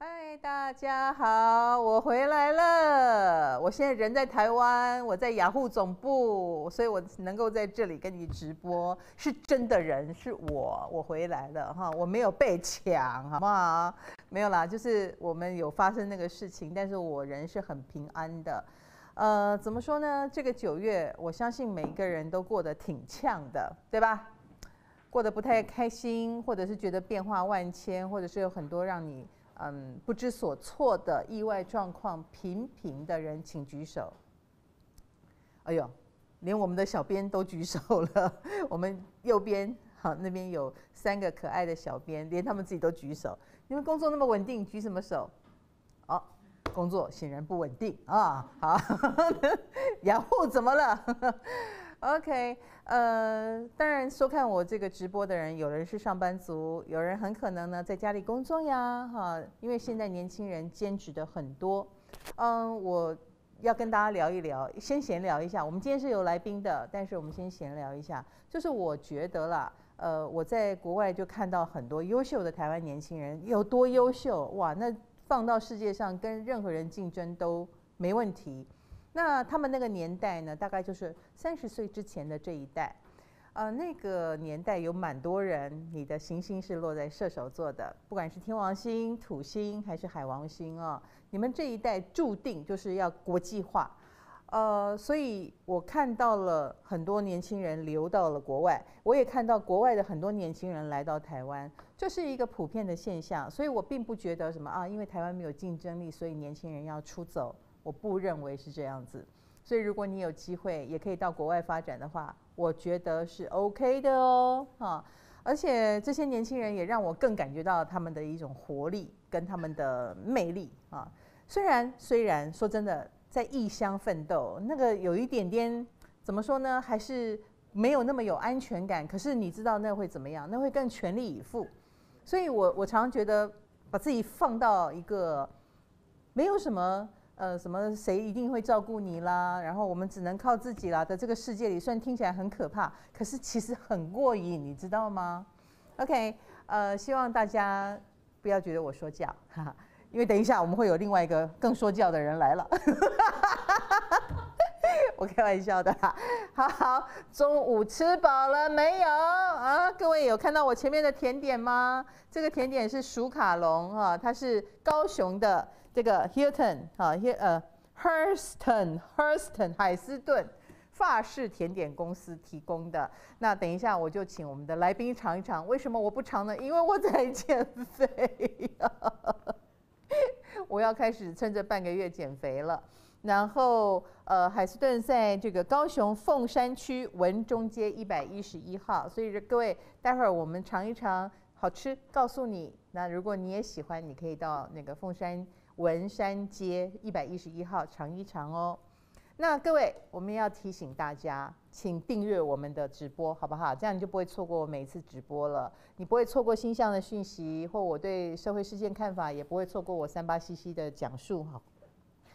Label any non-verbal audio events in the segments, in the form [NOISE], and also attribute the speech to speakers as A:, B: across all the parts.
A: 嗨，大家好，我回来了。我现在人在台湾，我在雅虎总部，所以我能够在这里跟你直播，是真的人，是我，我回来了哈，我没有被抢，好不好？没有啦，就是我们有发生那个事情，但是我人是很平安的。呃，怎么说呢？这个九月，我相信每一个人都过得挺呛的，对吧？过得不太开心，或者是觉得变化万千，或者是有很多让你。嗯，不知所措的意外状况频频的人，请举手。哎呦，连我们的小编都举手了。我们右边好，那边有三个可爱的小编，连他们自己都举手。你们工作那么稳定，举什么手？哦，工作显然不稳定啊。好，[LAUGHS] 雅虎怎么了？OK，呃，当然收看我这个直播的人，有人是上班族，有人很可能呢在家里工作呀，哈，因为现在年轻人兼职的很多。嗯，我要跟大家聊一聊，先闲聊一下。我们今天是有来宾的，但是我们先闲聊一下。就是我觉得啦，呃，我在国外就看到很多优秀的台湾年轻人，有多优秀哇？那放到世界上跟任何人竞争都没问题。那他们那个年代呢，大概就是三十岁之前的这一代，呃，那个年代有蛮多人，你的行星是落在射手座的，不管是天王星、土星还是海王星啊，你们这一代注定就是要国际化，呃，所以我看到了很多年轻人流到了国外，我也看到国外的很多年轻人来到台湾，这是一个普遍的现象，所以我并不觉得什么啊，因为台湾没有竞争力，所以年轻人要出走。我不认为是这样子，所以如果你有机会也可以到国外发展的话，我觉得是 OK 的哦，哈！而且这些年轻人也让我更感觉到他们的一种活力跟他们的魅力啊。虽然虽然说真的，在异乡奋斗，那个有一点点怎么说呢，还是没有那么有安全感。可是你知道那会怎么样？那会更全力以赴。所以我我常常觉得把自己放到一个没有什么。呃，什么谁一定会照顾你啦？然后我们只能靠自己啦的这个世界里，虽然听起来很可怕，可是其实很过瘾，你知道吗？OK，呃，希望大家不要觉得我说教，哈哈，因为等一下我们会有另外一个更说教的人来了，[LAUGHS] 我开玩笑的。好好，中午吃饱了没有啊？各位有看到我前面的甜点吗？这个甜点是薯卡龙哈，它是高雄的。这个 Hilton 啊，H 呃 Hurston Hurston 海斯顿法式甜点公司提供的。那等一下我就请我们的来宾尝一尝。为什么我不尝呢？因为我在减肥呀，[LAUGHS] 我要开始趁这半个月减肥了。然后呃，海斯顿在这个高雄凤山区文中街一百一十一号。所以各位，待会儿我们尝一尝，好吃，告诉你。那如果你也喜欢，你可以到那个凤山。文山街一百一十一号尝一尝哦。那各位，我们要提醒大家，请订阅我们的直播，好不好？这样你就不会错过我每一次直播了。你不会错过星象的讯息，或我对社会事件看法，也不会错过我三八七七的讲述。哈，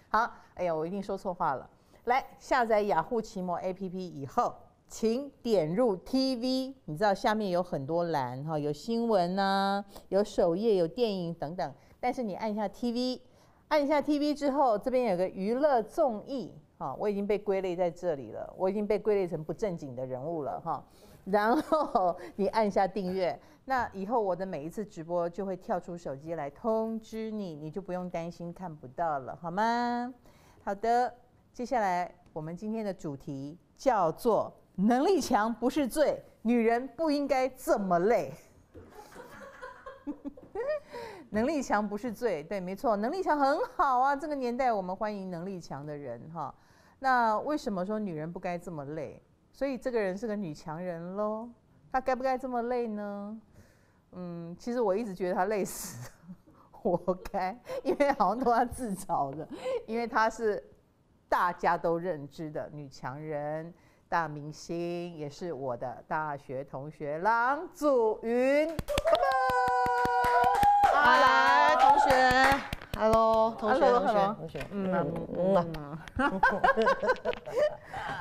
A: 好，哎呀，我一定说错话了。来下载雅虎奇摩 APP 以后，请点入 TV。你知道下面有很多栏哈，有新闻呐，有首页，有电影等等。但是你按一下 TV。按一下 TV 之后，这边有个娱乐综艺，哈，我已经被归类在这里了，我已经被归类成不正经的人物了，哈。然后你按下订阅，那以后我的每一次直播就会跳出手机来通知你，你就不用担心看不到了，好吗？好的，接下来我们今天的主题叫做“能力强不是罪，女人不应该这么累”。能力强不是罪，对，没错，能力强很好啊。这个年代我们欢迎能力强的人哈。那为什么说女人不该这么累？所以这个人是个女强人喽。她该不该这么累呢？嗯，其实我一直觉得她累死，活该，因为好像都她自找的。因为她是大家都认知的女强人、大明星，也是我的大学同学郎祖云。
B: 来，同学，Hello，同学，同学，
A: 同学，嗯。嗯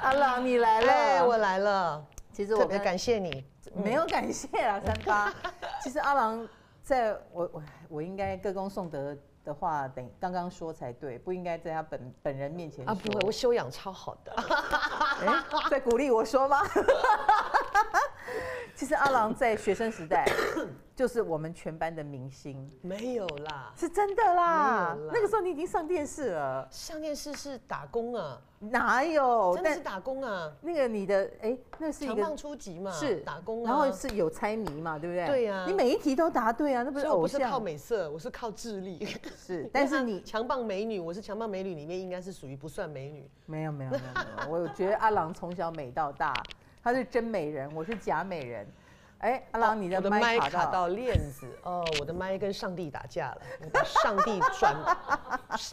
A: 阿郎，你来了，
B: 我来了。
A: 其实
B: 我特别感谢你，
A: 没有感谢啊，三八。[LAUGHS] 其实阿郎在我我我应该歌功颂德的话，等刚刚说才对，不应该在他本本人面前
B: 啊，不会，我修养超好的。[LAUGHS]
A: 哎，在鼓励我说吗？[LAUGHS] 其实阿郎在学生时代 [COUGHS] 就是我们全班的明星，
B: 没有啦，
A: 是真的啦
B: 啦。
A: 那个时候你已经上电视了，
B: 上电视是打工啊，
A: 哪有？
B: 真的是打工啊，
A: 那个你的哎，那是一个
B: 强棒初级嘛，
A: 是
B: 打工啊。
A: 然后是有猜谜嘛，对不对？
B: 对呀
A: 你每一题都答对啊，那不是偶
B: 像我不是靠？美色，我是靠智力。
A: 是，[LAUGHS] 但是你
B: 她强棒美女，我是强棒美女里面应该是属于不算美女。
A: 没有没有没有没有，我觉得阿郎从小美到大，他是真美人，我是假美人。哎，阿郎，你的麦卡到，
B: 链子哦，我的麦跟上帝打架了，我把上帝转，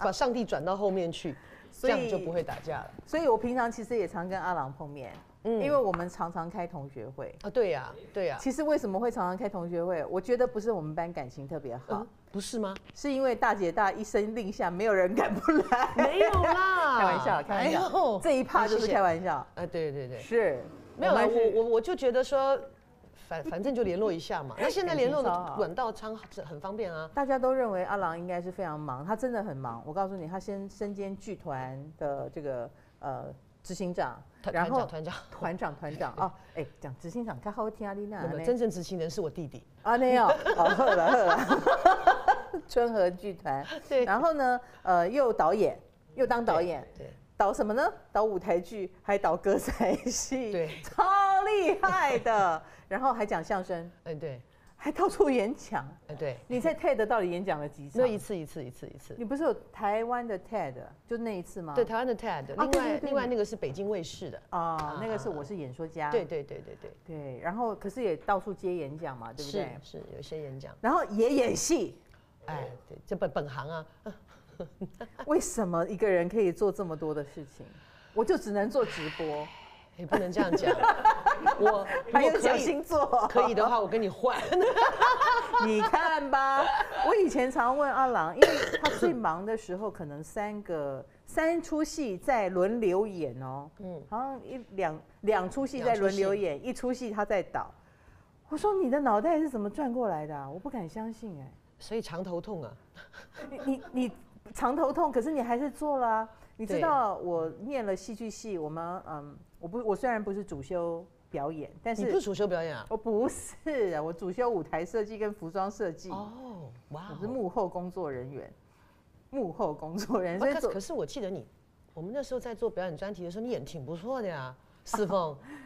B: 把上帝转到后面去，这样就不会打架了。
A: 所以我平常其实也常跟阿郎碰面，
B: 嗯
A: 因为我们常常开同学会。
B: 啊，对呀，对呀，
A: 其实为什么会常常开同学会？我觉得不是我们班感情特别好
B: 嗯，，不是吗？
A: 是因为大姐大一声令下，没有人敢不来。
B: 没有啦，
A: 开玩笑，开玩笑，
B: 哎
A: 这一趴就是开玩笑。
B: 啊，对对对，
A: 是，
B: 没有啦，我我我就觉得说，反反正就联络一下嘛。[LAUGHS] 那现在联络的管道昌很方便啊。
A: 大家都认为阿郎应该是非常忙，他真的很忙。我告诉你，他先身兼剧团的这个呃执行长，
B: 团
A: 然后
B: 团长团长，
A: 团长团长 [LAUGHS] 哦，哎，讲执行长，他好听阿，丽娜
B: 真正执行人是我弟弟。
A: 啊，没有，哦，好了好了，[LAUGHS] 春和剧团，
B: 对
A: 然后呢，呃，又导演，又当导演，
B: 对
A: 导什么呢？导舞台剧，还导歌仔戏，[LAUGHS]
B: 对
A: 超厉害的。[LAUGHS] 然后还讲相声，
B: 哎对
A: 还到处演讲。
B: 哎对，
A: 你在 TED 到底演讲了几次？
B: 那一次一次一次一次。
A: 你不是有台湾的 TED，就那一次吗？
B: 对台湾的 TED，另外另外那个是北京卫视的。
A: 啊，那个是我是演说家。
B: 对对对对对，
A: 对，然后可是也到处接演讲嘛，对不
B: 是
A: 对？
B: 是有些演讲。
A: 然后也演戏，
B: 哎，对，这本本行啊，[LAUGHS]
A: 为什么一个人可以做这么多的事情？我就只能做直播，[LAUGHS]
B: 也不能这样讲。我如 [LAUGHS]
A: 还有讲星座，
B: 可以的话，我跟你换。
A: 你看吧，我以前常问阿郎，因为他最忙的时候，可能三个三出戏在轮流演哦，
B: 嗯，
A: 好像一两两出戏在轮流
B: 戏
A: 演，一出戏他在导。我说你的脑袋是怎么转过来的、啊？我不敢相信哎、
B: 所以长头痛啊。
A: 你你你长头痛，可是你还是做了、啊。你知道我念了戏剧系，我们嗯，我不我虽然不是主修表演，但是
B: 你不是主修表演啊？
A: 我不是啊，我主修舞台设计跟服装设计。
B: 哦，哇
A: 我是
B: 哦。
A: 幕后工作人员，幕后工作人员，
B: 可是我记得你，我们那时候在做表演专题的时候，你演挺不错的呀，四凤，[LAUGHS]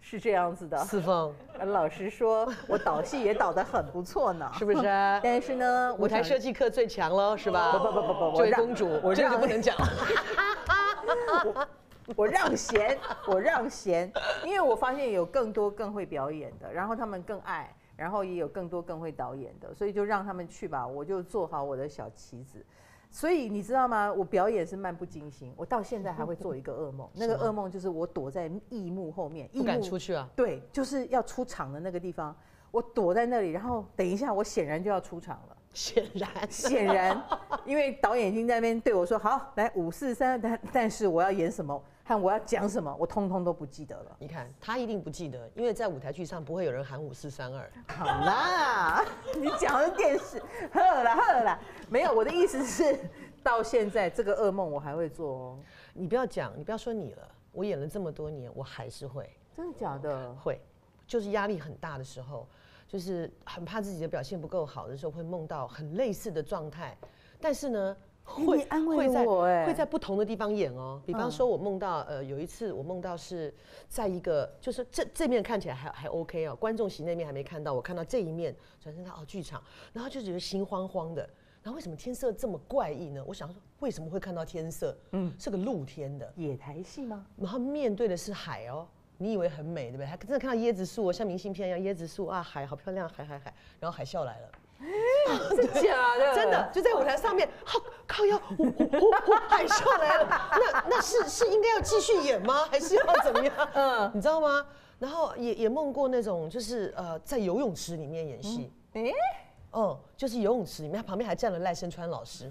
A: 是这样子的。
B: 四凤，
A: 呃老实说，我导戏也导得很不错呢。[LAUGHS]
B: 是不是？[LAUGHS]
A: 但是呢，
B: 舞台设
A: 计
B: 计课最强了，是吧？
A: 不不不不不，我
B: 这位公主，
A: 我
B: 这个就不能讲了。[LAUGHS]
A: 我让贤，我让贤，因为我发现有更多更会表演的，然后他们更爱，然后也有更多更会导演的，所以就让他们去吧，我就做好我的小棋子。所以你知道吗？我表演是漫不经心，我到现在还会做一个噩梦，[LAUGHS] 那个噩梦就是我躲在艺幕后面，
B: 不敢
A: 幕
B: 出去啊。
A: 对，就是要出场的那个地方，我躲在那里，然后等一下我显然就要出场了。
B: 显然，
A: 显然，因为导演已经在那边对我说：“好，来五四三。”但但是我要演什么和我要讲什么，我通通都不记得了。
B: 你看他一定不记得，因为在舞台剧上不会有人喊五四三二。
A: 好啦，[LAUGHS] 你讲的电视，呵啦呵啦，没有。我的意思是，到现在这个噩梦我还会做哦。
B: 你不要讲，你不要说你了，我演了这么多年，我还是会
A: 真的假的？
B: 会，就是压力很大的时候，就是很怕自己的表现不够好的时候，会梦到很类似的状态，但是呢。会
A: 安慰
B: 会在
A: 我哎
B: 会在不同的地方演哦。比方
A: 嗯
B: 说，我梦到呃有一次我梦到是在一个就是这这面看起来还还 OK 哦，观众席那面还没看到，我看到这一面转身到哦剧场，然后就觉得心慌慌的。然后为什么天色这么怪异呢？我想说为什么会看到天色？嗯，是个露天的，
A: 野台戏吗？
B: 然后面对的是海哦，你以为很美对不对？还真的看到椰子树哦，像明信片一样椰子树啊，海好漂亮，海海海，然后海啸来了。[LAUGHS]
A: 真假的？
B: 真的就在舞台上面，好靠腰，我我我我海啸来了，[LAUGHS] 那那是是应该要继续演吗？[LAUGHS] 还是要怎么样？嗯，你知道吗？然后也也梦过那种，就是呃，在游泳池里面演戏，
A: 哎，
B: 嗯，就是游泳池里面，他旁边还站了赖声川老师。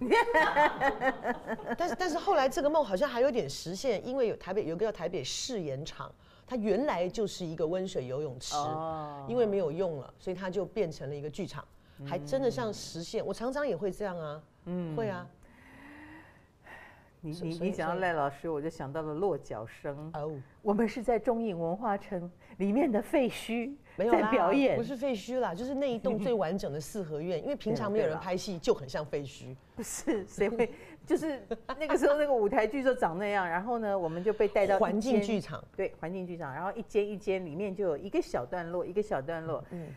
B: 但是但是后来这个梦好像还有点实现，因为有台北有个叫台北试演场，它原来就是一个温水游泳池，
A: 哦
B: 因为没有用了，所以它就变成了一个剧场。还真的像实现。我常常也会这样啊，嗯，会啊。
A: 你你你讲到赖老师，我就想到了落脚声。
B: 哦，
A: 我们是在中影文化城里面的废墟在
B: 没有啦
A: 表演，
B: 不是废墟啦，就是那一栋最完整的四合院，因为平常没有人拍戏，就很像废墟。
A: 不是谁会，就是那个时候那个舞台剧就长那样，然后呢，我们就被带到一
B: 环境
A: 间
B: 剧场，
A: 对环境剧场，然后一间一间里面就有一个小段落，一个小段落。
B: 嗯，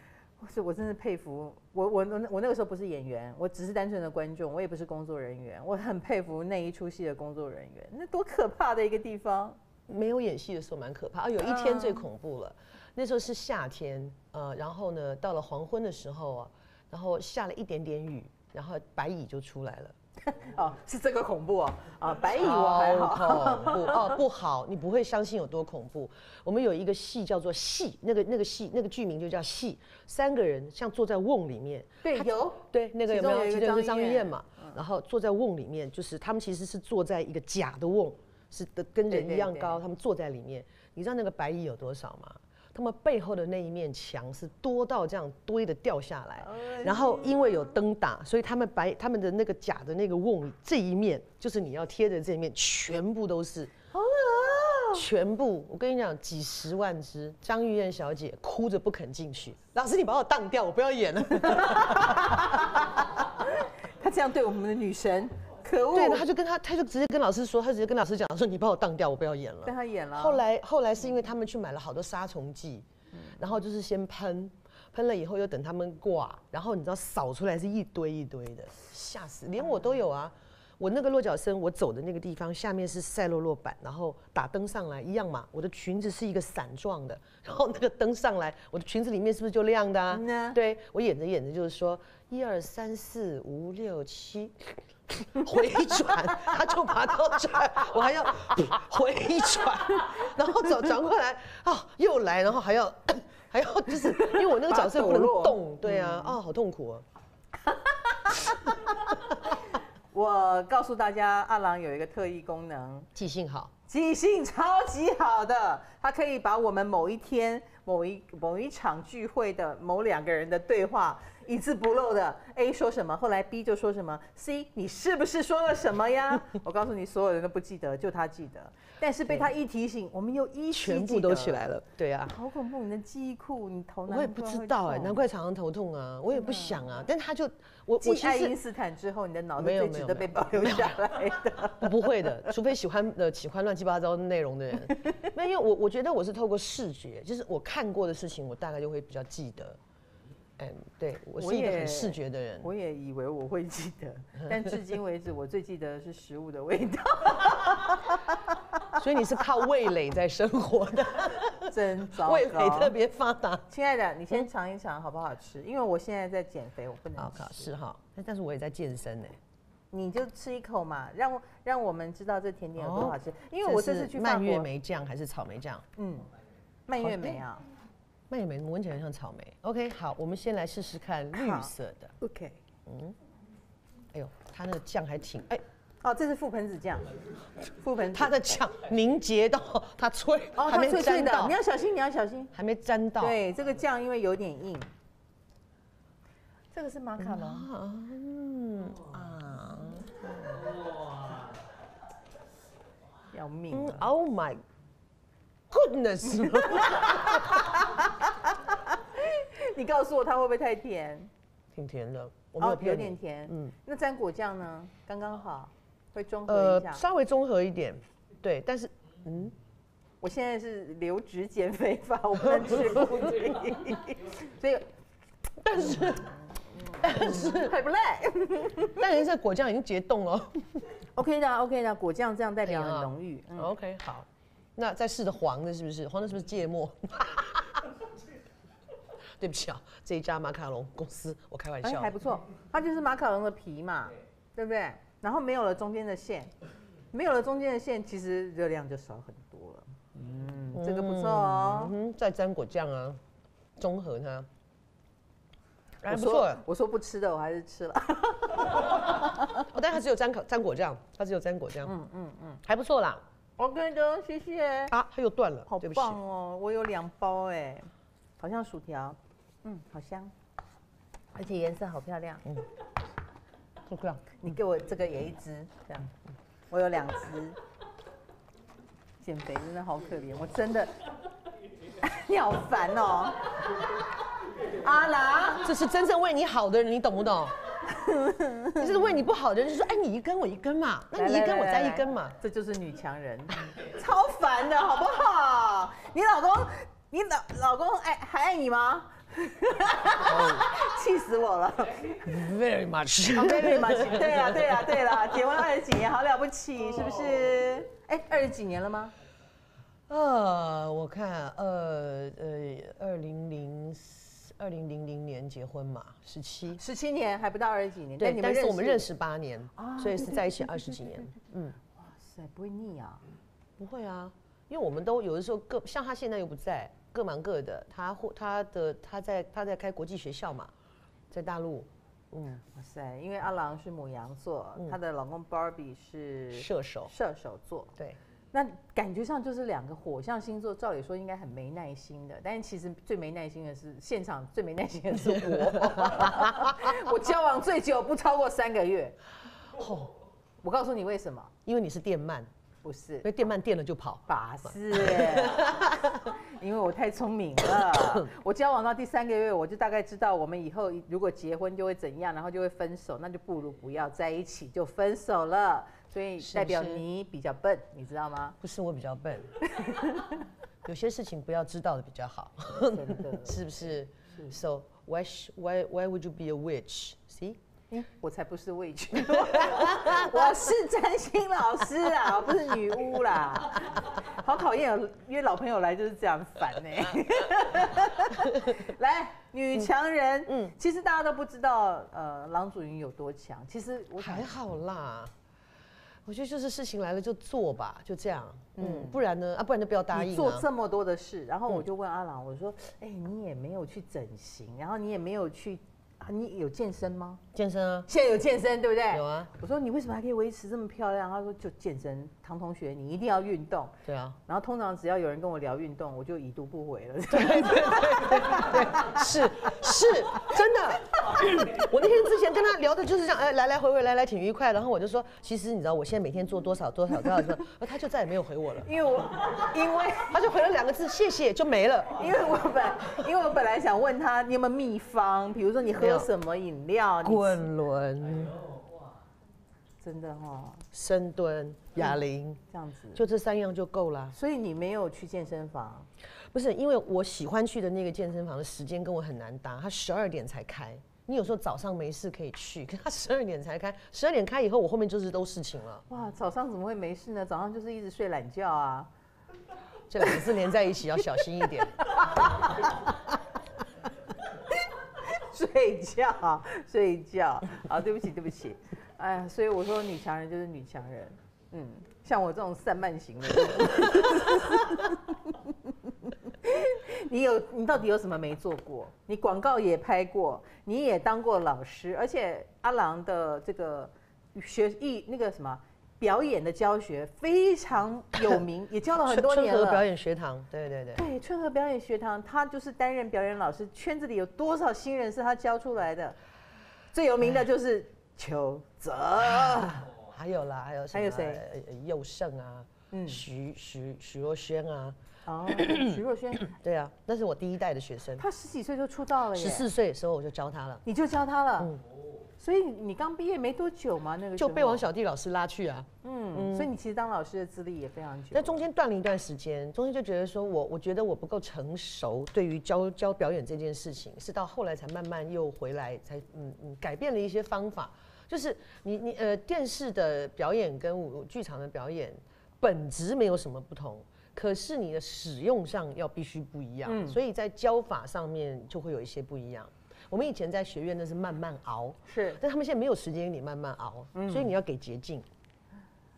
A: 是我真的佩服我我我我那个时候不是演员，我只是单纯的观众，我也不是工作人员，我很佩服那一出戏的工作人员，那多可怕的一个地方。
B: 没有演戏的时候蛮可怕。啊，有一天最恐怖了，那时候是夏天，呃，然后呢，到了黄昏的时候啊，然后下了一点点雨，然后白蚁就出来了。[LAUGHS]
A: 哦，是这个恐怖哦，啊，白蚁我还好，
B: 恐怖。[LAUGHS] 哦，不好，你不会相信有多恐怖。我们有一个戏叫做《戏》，那个那个戏那个剧名就叫《戏》，三个人像坐在瓮里面，
A: 对，有。
B: 对，那个有没有？
A: 其中张玉燕
B: 嘛，然后坐在瓮里面，就是他们其实是坐在一个假的瓮，是的跟人一样高，他们坐在里面。你知道那个白蚁有多少吗？他们背后的那一面墙是多到这样堆的掉下来，然后因为有灯打，所以他们白他们的那个假的那个瓮这一面，就是你要贴的这一面，全部都是。全部，我跟你讲，几十万只。张玉燕小姐哭着不肯进去，老师你把我当掉，我不要演了。[LAUGHS]
A: 他这样对我们的女神，可恶。
B: 对，他就跟他，他就直接跟老师说，他直接跟老师讲说，你把我当掉，我不要演了。
A: 被他演了。
B: 后来后来是因为他们去买了好多杀虫剂，然后就是先喷，喷了以后又等他们挂，然后你知道扫出来是一堆一堆的，吓死，连我都有啊。我那个落脚声，我走的那个地方下面是赛洛洛板，然后打灯上来一样嘛。我的裙子是一个伞状的，然后那个灯上来，我的裙子里面是不是就亮的啊？
A: 嗯啊
B: 对我演着演着就是说一二三四五六七，[LAUGHS] 回转，他就把刀转，我还要回转，然后转转过来啊，又来，然后还要还要就是因为我那个角色不能动，[LAUGHS] 对啊，啊，好痛苦啊。[LAUGHS]
A: 我告诉大家，阿郎有一个特异功能，
B: 记性好，
A: 记性超级好的，他可以把我们某一天、某一某一场聚会的某两个人的对话一字不漏的 A 说什么，后来 B 就说什么，C 你是不是说了什么呀？[LAUGHS] 我告诉你，所有人都不记得，就他记得。但是被他一提醒，我们又依稀
B: 全部都起来。了，对啊。
A: 好恐怖！你的记忆库，你头脑
B: 我也不知道哎、难怪常常头痛啊，我也不想啊，但他就我我
A: 继
B: 其实
A: 爱因斯坦之后，你的脑子
B: 没有
A: 最值得被
B: 没有没有
A: 保留下来的。
B: 我 [LAUGHS] 不会的，除非喜欢呃喜欢乱七八糟内容的人。[LAUGHS] 没有，因为我我觉得我是透过视觉，就是我看过的事情，我大概就会比较记得。嗯，对我是一个很视觉的人。
A: 我也以为我会记得，[LAUGHS] 但至今为止，我最记得的是食物的味道，
B: 所以你是靠味蕾在生活的，[LAUGHS]
A: 真糟糕
B: 味蕾特
A: 糕。
B: 别发达。
A: 亲爱的，你先尝一尝好不好吃？因为我现在在减肥，我不能吃。
B: 是哈，但但是我也在健身呢。
A: 你就吃一口嘛，让我让我们知道这甜点有多好吃。因为我这次
B: 是
A: 去法
B: 蔓越，莓酱还是草莓酱？
A: 嗯，蔓越莓啊
B: 蔓越莓闻起来像草莓。OK，好，我们先来试试看绿色的。
A: ，OK 嗯。
B: 哎呦，它那个酱还挺哎，
A: 哦，这是覆盆子酱，覆盆子。
B: 它的酱凝结到 [LAUGHS] 它脆，
A: 哦，它
B: 还没
A: 脆脆的，
B: 沾到
A: 你，要小心，你要小心。
B: 还没沾到。
A: 对，这个酱因为有点硬。这个是马卡龙，
B: 啊，嗯啊，
A: 要命。
B: ，Oh my goodness！[LAUGHS]
A: 你告诉我它会不会太甜？
B: 挺甜的，我没有
A: 哦，有。点甜。
B: 嗯，
A: 那沾果酱呢？刚刚好，会中和一
B: 呃，
A: 下。
B: 稍微中和一点，对，但是嗯，
A: 我现在是留职减肥法，我不能吃固体，[LAUGHS] 所以
B: 但是但是
A: 很不赖。
B: 但是这 [LAUGHS] 果酱已经结冻了。
A: OK 的，OK 的，果酱这样代表很浓郁。嗯
B: ，OK，好，那再试的黄的是不是？黄的是不是芥末？[LAUGHS] 对不起啊，这一家马卡龙公司，我开玩
A: 哎，
B: 笑。
A: 还不错，它就是马卡龙的皮嘛，对不对？然后没有了中间的馅，没有了中间的馅，其实热量就少很多了。嗯，这个不错哦。
B: 嗯，再沾果酱啊，综合它，还不错哎。
A: 我说不吃的，我还是吃了。[LAUGHS]
B: 哦，但它只有沾口沾果酱，它只有沾果酱，
A: 嗯嗯嗯
B: 还不错啦。
A: ，OK 的，谢谢。
B: 啊，它又断了，
A: 好。棒哦，我有两包哎，好像薯条，嗯，好香。而且颜色好漂亮。
B: 嗯就这样。
A: 你给我这个也一只，这样，我有两只。减肥真的好可怜，我真的，[LAUGHS] 你好烦哦。阿郎，
B: 这是真正为你好的人，你懂不懂？这是为你不好的人，就说哎，你一根我一根嘛，那你一根我再一根嘛，
A: 这就是女强人，[LAUGHS] 超烦的好不好？你老公，你老老公爱还爱你吗？[LAUGHS] 气死我了
B: ！Very much,
A: very much。对了，对了，对了，结婚二十几年，好了不起，是不是？哎，二十几年了吗？
B: 呃，我看，呃呃，二零零二零零零年结婚嘛，十七，
A: 十七年还不到二十几年。
B: 对，但是我们认识八年，所以是在一起二十几年。嗯，哇
A: 塞，不会腻啊？
B: 不会啊，因为我们都有的时候各，像他现在又不在。各忙各的，他或他的他在他在开国际学校嘛，在大陆，
A: 嗯，哇塞，因为阿郎是母羊座，她的老公 Barbie 是
B: 射手，
A: 射手座，
B: 对，
A: 那感觉上就是两个火象星座，照理说应该很没耐心的，但是其实最没耐心的是现场最没耐心的是我，[LAUGHS] 我交往最久不超过三个月，哦，我告诉你为什么，
B: 因为你是电鳗。
A: 不是，因
B: 为电鳗电了就跑。
A: 把是，因为我太聪明了。我交往到第三个月，我就大概知道我们以后如果结婚就会怎样，然后就会分手，那就不如不要在一起就分手了。所以代表你比较笨，你知道吗？
B: 不是我比较笨，[LAUGHS] 有些事情不要知道的比较好。[LAUGHS] 是不是？So why why why would you be a witch? See?
A: 我才不是魏群，[LAUGHS] 我是占星老师啊，我不是女巫啦。好讨厌，约老朋友来就是这样烦呢。来，女强人，嗯，其实大家都不知道，呃，郎祖云有多强。其实
B: 我还好啦，我觉得就是事情来了就做吧，就这样。嗯，不然呢？啊，不然就不要答应。
A: 做这么多的事，然后我就问阿郎，我说，哎，你也没有去整形，然后你也没有去。你有健身吗？
B: 健身啊，
A: 现在有健身，对不对？
B: 有啊。
A: 我说你为什么还可以维持这么漂亮？他说就健身。唐同学，你一定要运动。
B: 对啊。
A: 然后通常只要有人跟我聊运动，我就已读不回了。[LAUGHS]
B: 对对对对，是是，真的。我那天之前跟他聊的就是这样，哎，来来回回，来来挺愉快。然后我就说，其实你知道我现在每天做多少多少多少，而 [LAUGHS] 他就再也没有回我了，
A: 因为我因为 [LAUGHS]
B: 他就回了两个字，谢谢就没了。
A: 因为我本因为我本来想问他你有没有秘方，比如说你喝什么饮料？
B: 滚轮。
A: 真的哈，
B: 深蹲、哑铃
A: 这样子，
B: 就这三样就够了。
A: 所以你没有去健身房？
B: 不是，因为我喜欢去的那个健身房的时间跟我很难搭，它十二点才开。你有时候早上没事可以去，[LAUGHS] 可他十二点才开，十二点开以后我后面就是都事情了。哇，
A: 早上怎么会没事呢？早上就是一直睡懒觉啊。
B: 这两个字连在一起要小心一点。[LAUGHS]
A: 睡觉，睡觉。好，对不起，对不起。哎，所以我说女强人就是女强人，嗯，像我这种散漫型的，[LAUGHS] 你有你到底有什么没做过？你广告也拍过，你也当过老师，而且阿郎的这个学艺那个什么表演的教学非常有名，也教了很多年了。
B: 春和表演学堂，对对对，
A: 对春和表演学堂，他就是担任表演老师，圈子里有多少新人是他教出来的？最有名的就是。邱泽，
B: 还有啦，还有
A: 还有谁？
B: 佑胜啊，嗯，徐徐徐若瑄啊，
A: 哦，[CLEARS THROAT] 徐若瑄，
B: 对啊，那是我第一代的学生。
A: 他十几岁就出道了，
B: 十四岁的时候我就教他了。
A: 你就教他了，嗯，所以你刚毕业没多久嘛，那个
B: 就被王小弟老师拉去啊，
A: 嗯，所以你其实当老师的资历也非常久。
B: 那中间断了一段时间，中间就觉得说我我觉得我不够成熟，对于教教表演这件事情，是到后来才慢慢又回来，才嗯嗯改变了一些方法。就是你你呃电视的表演跟舞剧场的表演本质没有什么不同，可是你的使用上要必须不一样，所以在教法上面就会有一些不一样。我们以前在学院那是慢慢熬，
A: 是，
B: 但他们现在没有时间给你慢慢熬，所以你要给捷径。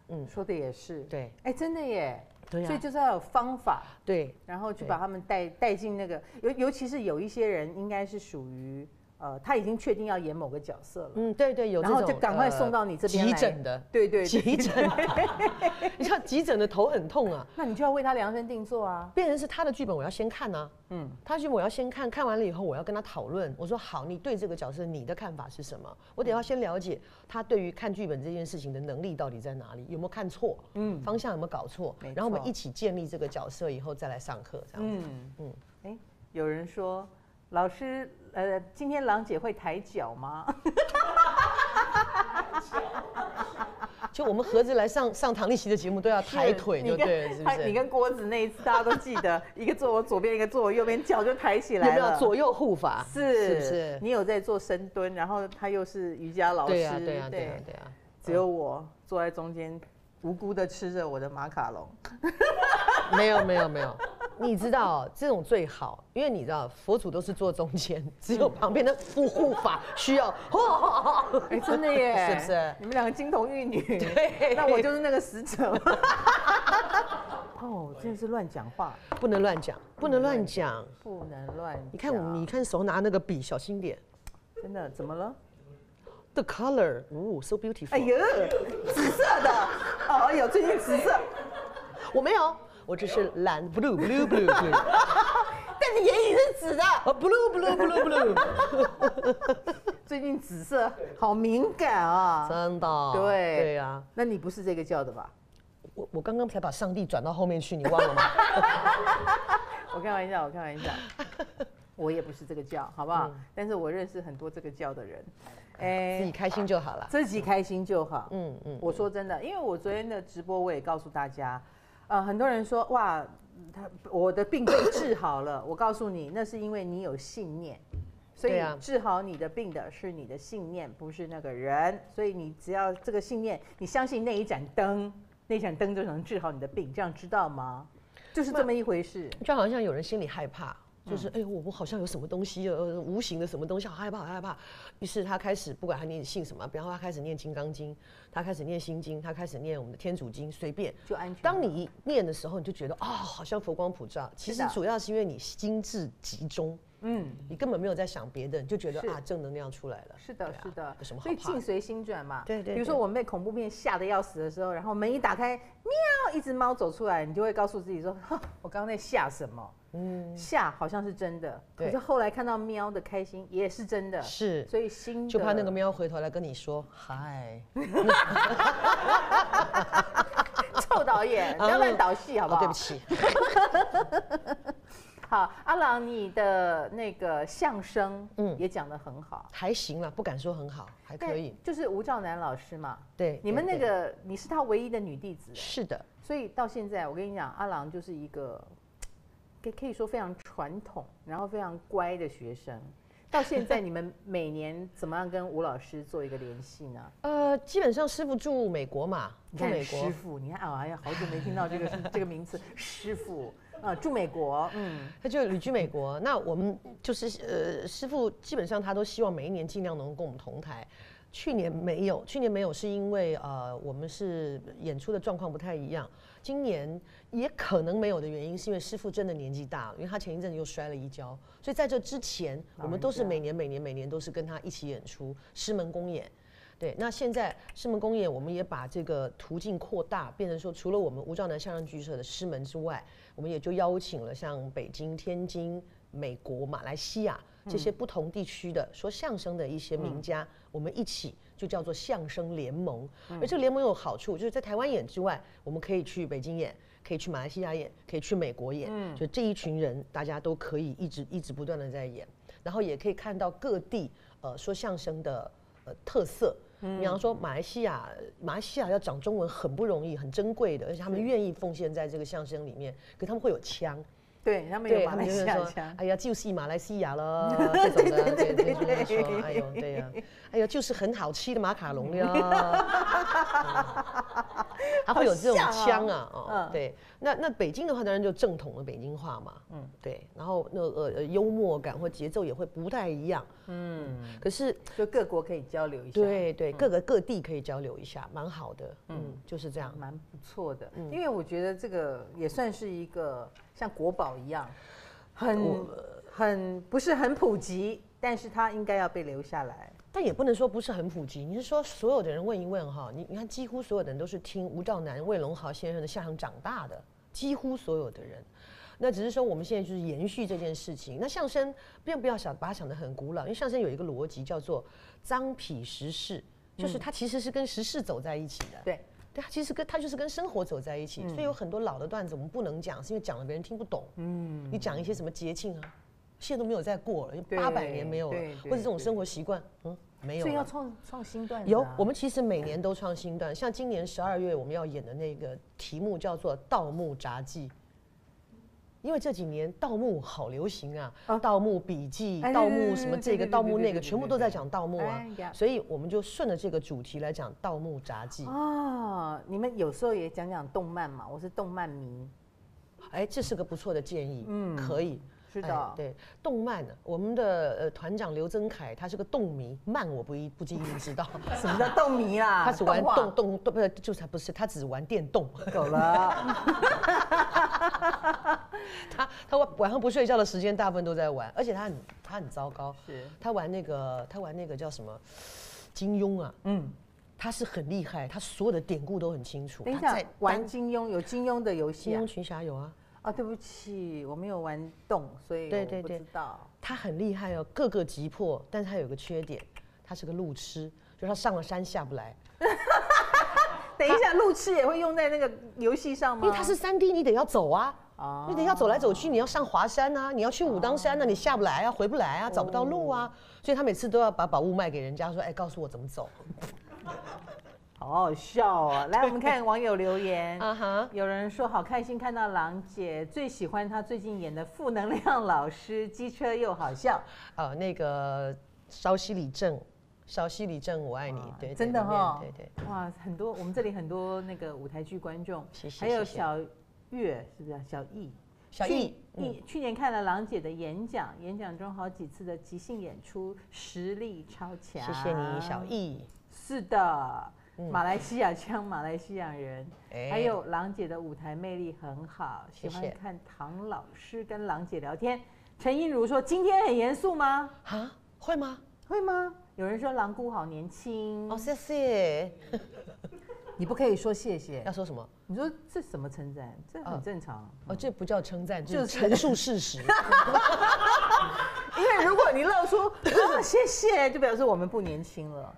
A: 嗯，说的也是，
B: 对，
A: 哎，真的耶，
B: 对
A: 所以就是要有方法，
B: 对，
A: 然后去把他们带带进那个，尤尤其是有一些人应该是属于。呃，他已经确定要演某个角色了，
B: 嗯，对对，有这种
A: 然后就赶快
B: 呃
A: 送到你这边来
B: 急诊的，
A: 对对对
B: 急诊的，[LAUGHS] 你像急诊的头很痛啊，
A: 那你就要为他量身定做啊。
B: 变成是他的剧本，我要先看呢、嗯，他的剧本我要先看看完了以后，我要跟他讨论。我说好，你对这个角色你的看法是什么？我得要先了解他对于看剧本这件事情的能力到底在哪里，有没有看错，嗯，方向有没有搞错
A: 没，
B: 然后我们一起建立这个角色以后再来上课，这样子。
A: 嗯嗯，哎，有人说老师，呃，今天郎姐会抬脚吗？[LAUGHS]
B: 就我们合子来上上唐立奇的节目都要抬腿，
A: 你跟
B: 就对了，是不是？
A: 你跟郭子那一次，大家都记得，一个坐我左边，一个坐我右边，脚就抬起来了。
B: 有没有左右护法？
A: 是
B: 是不是？
A: 你有在做深蹲，然后他又是瑜伽老师，
B: 对呀，对呀，对呀，对啊。
A: 只有我坐在中间，无辜的吃着我的马卡龙。
B: 没有没有没有，你知道这种最好，因为你知道佛祖都是坐中间，只有旁边的护护法需要。
A: 哎，真的耶，
B: 是不是？
A: 你们两个金童玉女，
B: 对
A: 那我就是那个使者。[LAUGHS] 哦，真的是乱讲话，
B: 不能乱讲，不能乱讲。
A: 不能乱。
B: 你看我，你看手拿那个笔，小心点。
A: 真的怎么了
B: ？The color，哦，so beautiful。
A: 哎呦，紫色的，哦，哎呦，最近紫色，
B: 我没有，我这是蓝，blue blue blue [LAUGHS] blue，
A: 但你眼影是紫的。
B: 啊，blue blue blue blue，
A: 最近紫色好敏感啊。
B: 真的。
A: 对
B: 对呀，
A: 那你不是这个教的吧？
B: 我我刚刚才把上帝转到后面去，你忘了吗？[LAUGHS]
A: 我开玩笑，我开玩笑，我也不是这个教，好不好？但是我认识很多这个教的人，哎
B: 自己开心就好了。
A: 自己开心就好。
B: 嗯嗯，
A: 我说真的，因为我昨天的直播我也告诉大家，呃，很多人说哇，他我的病被治好了，我告诉你，那是因为你有信念。所以治好你的病的是你的信念，不是那个人。所以你只要这个信念，你相信那一盏灯，那盏灯就能治好你的病，这样知道吗？就是这么一回事。
B: 就好像有人心里害怕，就是哎、我我好像有什么东西，呃，无形的什么东西，好害怕，好害怕。于是他开始，不管他念信什么，比方说他开始念《金刚经》，他开始念《心经》，他开始念我们的《天主经》，随便。
A: 就安全。
B: 当你一念的时候，你就觉得啊、好像佛光普照。其实主要是因为你心智集中，
A: 嗯，
B: 你根本没有在想别的，你就觉得啊，正能量出来了。
A: 是的，
B: 啊
A: 是的，
B: 有什么好
A: 所以？境随心转嘛。
B: 对对
A: 比如说我们被恐怖片吓得要死的时候，然后门一打开，喵，一只猫走出来，你就会告诉自己说：“哈，我刚刚在吓什么？
B: 嗯，
A: 吓好像是真的，可是后来看到喵的开心也是真的。
B: 是。
A: 所以心
B: 就怕那
A: 的
B: 个喵回头来跟你说嗨，[LAUGHS]
A: 臭导演，[LAUGHS] 不要乱导戏好不
B: 哦，
A: 好？
B: 对不。起，[LAUGHS]
A: 好，阿郎，你的那个相声，嗯
B: 嗯，
A: 也讲得很好，
B: 还行啦，不敢说很好，还可以。
A: 就是吴兆南老师嘛，
B: 对，
A: 你们那个你是他唯一的女弟子，
B: 是的，
A: 所以到现在，我跟你讲，阿郎就是一个可以可以说非常传统，然后非常乖的学生。到现在，你们每年怎么样跟吴老师做一个联系呢？
B: 呃，基本上师傅住美国嘛，
A: 你看
B: 住美国，
A: 师傅，你看啊，哎呀，好久没听到这个这个名词，师傅啊，住美国，嗯，
B: 他就旅居美国。那我们就是呃，师傅基本上他都希望每一年尽量能跟我们同台。去年没有，去年没有是因为呃，我们是演出的状况不太一样。今年也可能没有的原因，是因为师傅真的年纪大了，因为他前一阵子又摔了一跤，所以在这之前，我们都是每年每年每年都是跟他一起演出师门公演。对，那现在师门公演，我们也把这个途径扩大，变成说，除了我们吴兆南相声剧社的师门之外，我们也就邀请了像北京、天津、美国、马来西亚这些不同地区的说相声的一些名家，我们一起就叫做相声联盟。而这个联盟有好处，就是在台湾演之外，我们可以去北京演。可以去马来西亚演，可以去美国演，就这一群人，大家都可以一直一直不断的在演，然后也可以看到各地呃说相声的呃特色。比方说马来西亚，马来西亚要讲中文很不容易，很珍贵的，而且他们愿意奉献在这个相声里面，可他们会有腔，
A: 对他们有
B: 对
A: 马来西亚腔，，
B: 哎呀，就是马来西亚了 [LAUGHS] 这种的，对对对，就是说，哎呦，对呀，哎呀，就是很好吃的马卡龙呀，[LAUGHS] [LAUGHS] 他会有这种腔啊，
A: 哦
B: 哦，对，那那北京的话当然就正统的北京话嘛，嗯，对，然后那个呃幽默感或节奏也会不太一样，嗯，可是
A: 就各国可以交流一下，
B: 对对，各个各地可以交流一下，蛮好的，嗯，就是这样。
A: 蛮不错的。
B: 嗯。
A: 因为我觉得这个也算是一个像国宝一样，很很不是很普及，但是它应该要被留下来。
B: 但也不能说不是很普及。你是说所有的人问一问哈？你你看，几乎所有的人都是听吴兆南、魏龙豪先生的相声长大的，几乎所有的人。那只是说我们现在就是延续这件事情。那相声并不要想把它想得很古老，因为相声有一个逻辑叫做脏痞时事，就是它其实是跟时事走在一起的。
A: 对，
B: 对啊，其实跟它就是跟生活走在一起。所以有很多老的段子我们不能讲，是因为讲了别人听不懂。嗯，你讲一些什么节庆啊？现在都没有再过了，八百年没有了，或者这种生活习惯，嗯，没有。
A: 所以要创创新段。
B: 有，我们其实每年都创新段，像今年十二月我们要演的那个题目叫做《盗墓札记》。因为这几年盗墓好流行啊，盗墓笔记、盗墓什么这个、盗墓那个，全部都在讲盗墓啊，所以我们就顺着这个主题来讲《盗墓札记》。
A: 哦，你们有时候也讲讲动漫嘛？我是动漫迷。
B: 哎，这是个不错的建议，嗯，可以。
A: 是的，
B: 对，动漫，我们的呃团长刘增凯，他是个动迷，漫我不一不一定知道 [LAUGHS]
A: 什么叫动迷啦，
B: 他只玩动动动，不是就是不是，他只玩电动。
A: 够了。
B: 他他晚上不睡觉的时间大部分都在玩，而且他很他很糟糕，
A: 是
B: 他玩那个他玩那个叫什么金庸啊，嗯，他是很厉害，他所有的典故都很清楚。
A: 等一下，玩金庸有金庸的游戏，
B: 金庸群侠有啊。
A: 啊，对不起，我没有玩动，所以我不知道。
B: 他很厉害哦，各个击破，但是他有个缺点，他是个路痴，就是他上了山下不来。[LAUGHS]
A: 等一下，路痴也会用在那个游戏上吗？
B: 因为他是三 D，你得要走啊，你得要走来走去，你要上华山啊，你要去武当山呢，你下不来啊，回不来啊，找不到路啊，所以他每次都要把宝物卖给人家，说，哎，告诉我怎么走。
A: 好好笑哦！来，我们看网友留言。啊哈，有人说好开心看到郎姐，最喜欢她最近演的负能量老师，机车又好笑。
B: 呃，那个稍息李正，稍息李正，我爱你。对，
A: 真的哈。
B: 对对。
A: 哇，很多我们这里很多那个舞台剧观众，
B: 谢谢。
A: 还有小月，是不是？小易，
B: 小易。
A: 去去年看了郎姐的演讲，演讲中好几次的即兴演出，实力超强。
B: 谢谢你，小易。
A: 是的。马来西亚腔，马来西亚人，还有郎姐的舞台魅力很好，喜欢看唐老师跟郎姐聊天。陈映如说：“今天很严肃吗？
B: 啊，会吗？
A: 会吗？”有人说郎姑好年轻
B: 哦，谢谢。[LAUGHS]
A: 你不可以说谢谢，
B: 要说什么？
A: 你说这什么称赞？这很正常
B: 哦，这不叫称赞，就是陈述事实。[LAUGHS]
A: 因为如果你露出 [LAUGHS] 啊谢谢，就表示我们不年轻了。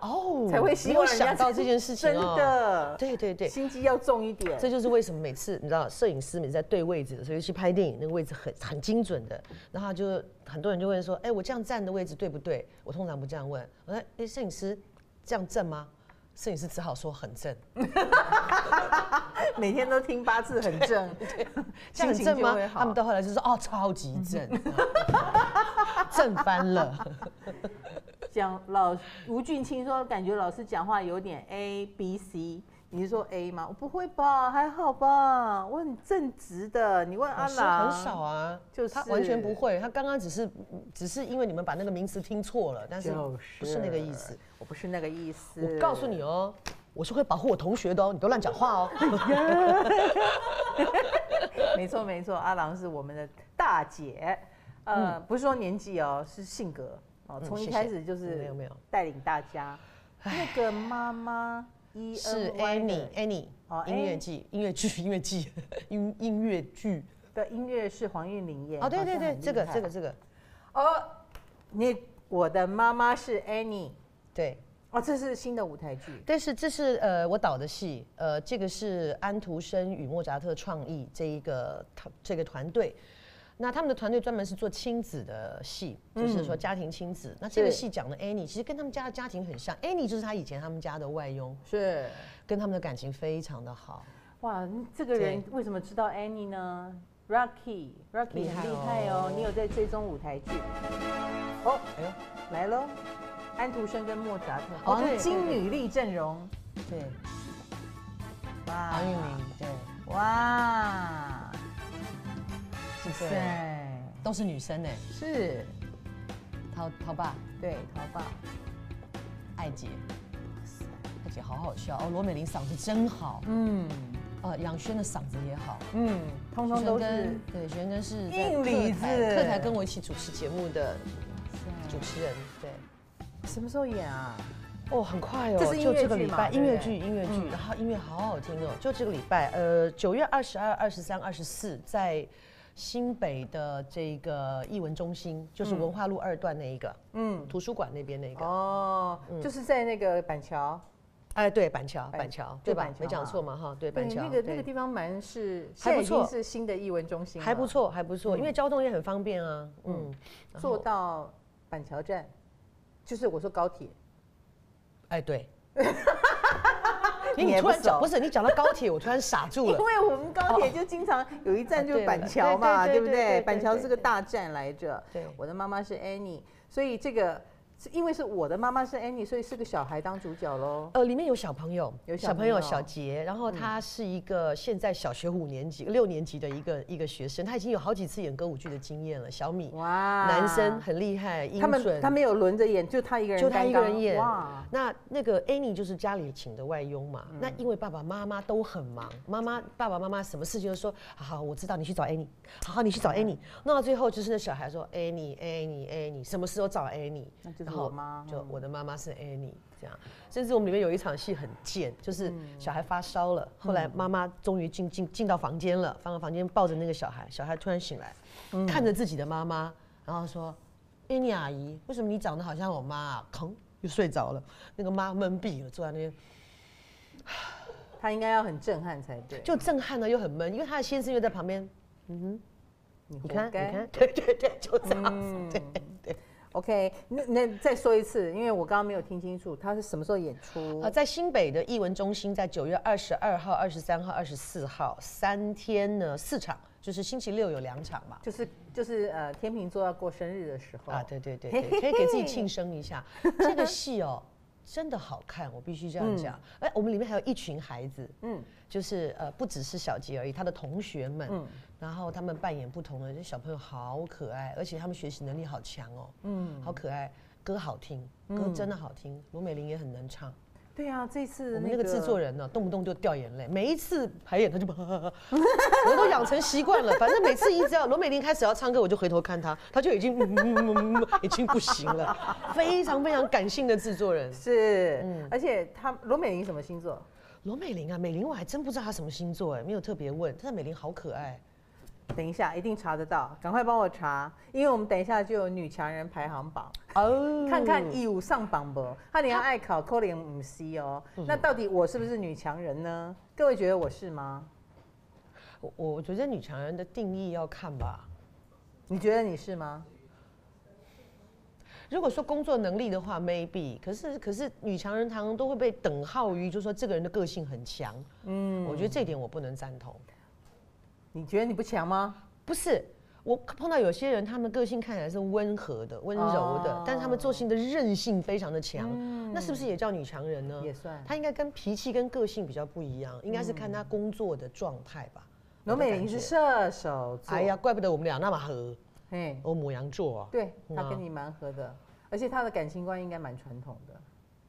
A: 哦，才会希望
B: 想到这件事情
A: 哦。[LAUGHS] 真的，
B: 对对对，
A: 心机要重一点。
B: 这就是为什么每次你知道，摄影师每次在对位置的时候，尤其拍电影，那个位置很很精准的。然后就很多人就问说：“哎，我这样站的位置对不对？”我通常不这样问，我说：“哎，摄影师这样正吗？”摄影师只好说很正。[LAUGHS]
A: 每天都听八字很正，[LAUGHS]
B: 这样正吗？他们到后来就说：“哦，超级正，正翻了。”
A: 讲老吴俊清说，感觉老师讲话有点 A B C，你是说 A 吗？我不会吧，还好吧，我很正直的。你问阿郎，
B: 很少啊，就是他完全不会，他刚刚只是只是因为你们把那个名词听错了，但是不是那个意思，
A: 我不是那个意思。
B: 我告诉你哦，我是会保护我同学的哦，你都乱讲话哦。[LAUGHS]
A: 没错没错，阿郎是我们的大姐，呃，不是说年纪哦，是性格。哦，从一开始就是
B: 没有没有
A: 带领大家。那个妈妈一
B: 是 Annie Annie 哦，音乐剧音乐剧 [LAUGHS] 音乐剧音音乐剧
A: 的音乐是黄韵玲演。
B: 哦，对对对，这个这个这个。
A: 哦，你我的妈妈是 Annie。
B: 对。
A: 哦，这是新的舞台剧。
B: 但是这是呃我导的戏，呃这个是安徒生与莫扎特创意这一个团这个团队。那他们的团队专门是做亲子的戏，就是说家庭亲子。那这个戏讲的 Annie，其实跟他们家的家庭很像。Annie 就是他以前他们家的外佣，
A: 是
B: 跟他们的感情非常的好。
A: 哇，这个人为什么知道 Annie 呢？Rocky，Rocky 很厉害哦。你有在追踪舞台剧？哦，哎呦，来喽！安徒生跟莫扎特，哦，对，金女力阵容，
B: 对。
A: 哇，
B: 黄韵玲，对，
A: 哇。
B: 对，都是女生呢。
A: 是，
B: 陶陶爸，
A: 对，陶爸，
B: 艾姐，艾姐好好笑哦。罗美玲嗓子真好，嗯，呃，杨轩的嗓子也好，嗯，
A: 通通都是。
B: 对，玄真是
A: 硬里子，
B: 客台跟我一起主持节目的，主持人，对。
A: 什么时候演啊？
B: 哦，很快哦，
A: 这是音
B: 就
A: 乐剧嘛
B: 这个礼拜，音乐剧，音乐剧，
A: 嗯
B: 然后音乐好好听哦，就这个礼拜，呃，九月二十二、二十三、二十四，在新北的这个艺文中心，就是文化路二段那一个
A: 嗯，
B: 图书馆那边那个，
A: 哦，就是在那个板桥，
B: 哎，对，板桥，
A: 板
B: 板桥，对吧？
A: 板？桥
B: 没讲
A: 嘛
B: 错嘛哈，对，板桥，
A: 那个那
B: 对。
A: 个地方蛮是，
B: 还不错。
A: 是新的艺文中心了，
B: 还不错，还不错，因为交通也很方便啊，嗯。
A: 坐到板桥站，就是我说高铁，
B: 哎，对。[LAUGHS]
A: 你
B: 你突然讲，不是你讲到高铁，我突然傻住了 [LAUGHS] 因。
A: 为我们高铁就经常有一站就是板桥嘛，对不对板桥是个大站来着。
B: 对
A: 我的妈妈是 Annie，所以这个是因为是我的妈妈是 Annie，所以是个小孩当主角喽。
B: 呃，里面有小朋友，
A: 有小
B: 小朋友小杰，然后他是一个现在小学五年级、六年级的一个一个学生，他已经有好几次演歌舞剧的经验了。小米，
A: 哇
B: 男生很厉害，音
A: 他们他没有轮着演，就他一个人，
B: 就他一个人演
A: 哇，
B: 那那个 Annie 就是家里请的外佣嘛。
A: 嗯
B: 那因为爸爸妈妈都很忙，妈妈爸爸妈妈什么事情都说好好，我知道你去找 Annie，好好你去找 Annie。弄到最后就是那小孩说 Annie Annie Annie，什么事都找 Annie。然后就
A: 嗯。
B: 我的妈妈是 Annie 这样。甚至我们里面有一场戏很贱，就是
A: 嗯。
B: 小孩发烧了，后来妈妈终于进进进到房间了，放到房间抱着那个小孩，小孩突然醒来，
A: 嗯。
B: 看着自己的妈妈，然后说：“Annie 阿姨，为什么你长得好像我妈啊？”吭又睡着了，那个妈闷闭了，坐在那边
A: 他应该要很震撼才对。
B: 就震撼了又很闷，因为他的先生又在旁边，
A: 你
B: 你看你看，对对对，就这样子，
A: 嗯。
B: 对对。
A: OK，那那再说一次，因为我刚刚没有听清楚，他是什么时候演出？
B: 呃，在新北的艺文中心，在九月二十二号、二十三号、二十四号三天呢四场，就是星期六有两场嘛。
A: 就是就是呃，天秤座要过生日的时候
B: 啊，对对对 [LAUGHS] 对，可以给自己庆生一下。这个戏哦，真的好看，我必须这样讲。哎，我们里面还有一群孩子，
A: 嗯
B: 就是呃，不只是小杰而已，他的同学们，
A: 嗯
B: 然后他们扮演不同的，这小朋友好可爱，而且他们学习能力好强哦，
A: 嗯，
B: 好可爱，歌好听，歌真的好听，罗美玲也很能唱。
A: 对啊，这次
B: 我们那个制作人呢，动不动就掉眼泪，每一次排演他就，[LAUGHS] 我都养成习惯了。反正每次一只要罗美玲开始要唱歌，我就回头看她，她就已经、嗯 [LAUGHS] 已经不行了，非常非常感性的制作人。
A: 是，
B: 嗯
A: 而且他罗美玲什么星座？
B: 罗美玲啊，美玲我还真不知道她什么星座哎，没有特别问，但是美玲好可爱。
A: 等一下一定查得到，赶快帮我查，因为我们等一下就有女强人排行榜，
B: 哦
A: 看看有上榜不？他连爱考扣零五 C 哦，
B: 嗯
A: 那到底我是不是女强人呢？各位觉得我是吗？
B: 我我觉得女强人的定义要看吧。
A: 你觉得你是吗？
B: 如果说工作能力的话，maybe，可是可是女强人常常都会被等号于，就说这个人的个性很强。嗯，我觉得这点我不能赞同。
A: 你觉得你不强吗？
B: 不是，我碰到有些人，他们个性看起来是温和的、温柔的，
A: 哦
B: 但是他们做事情的韧性非常的强，那是不是也叫女强人呢？
A: 也算。
B: 他应该跟脾气跟个性比较不一样，应该是看他工作的状态吧。
A: 罗美玲是射手座，
B: 哎呀，，怪不得我们俩那么合，
A: 嘿，
B: 我母羊座啊。
A: 对他
B: 嗯
A: 跟你蛮合的，而且他的感情观应该蛮传统的。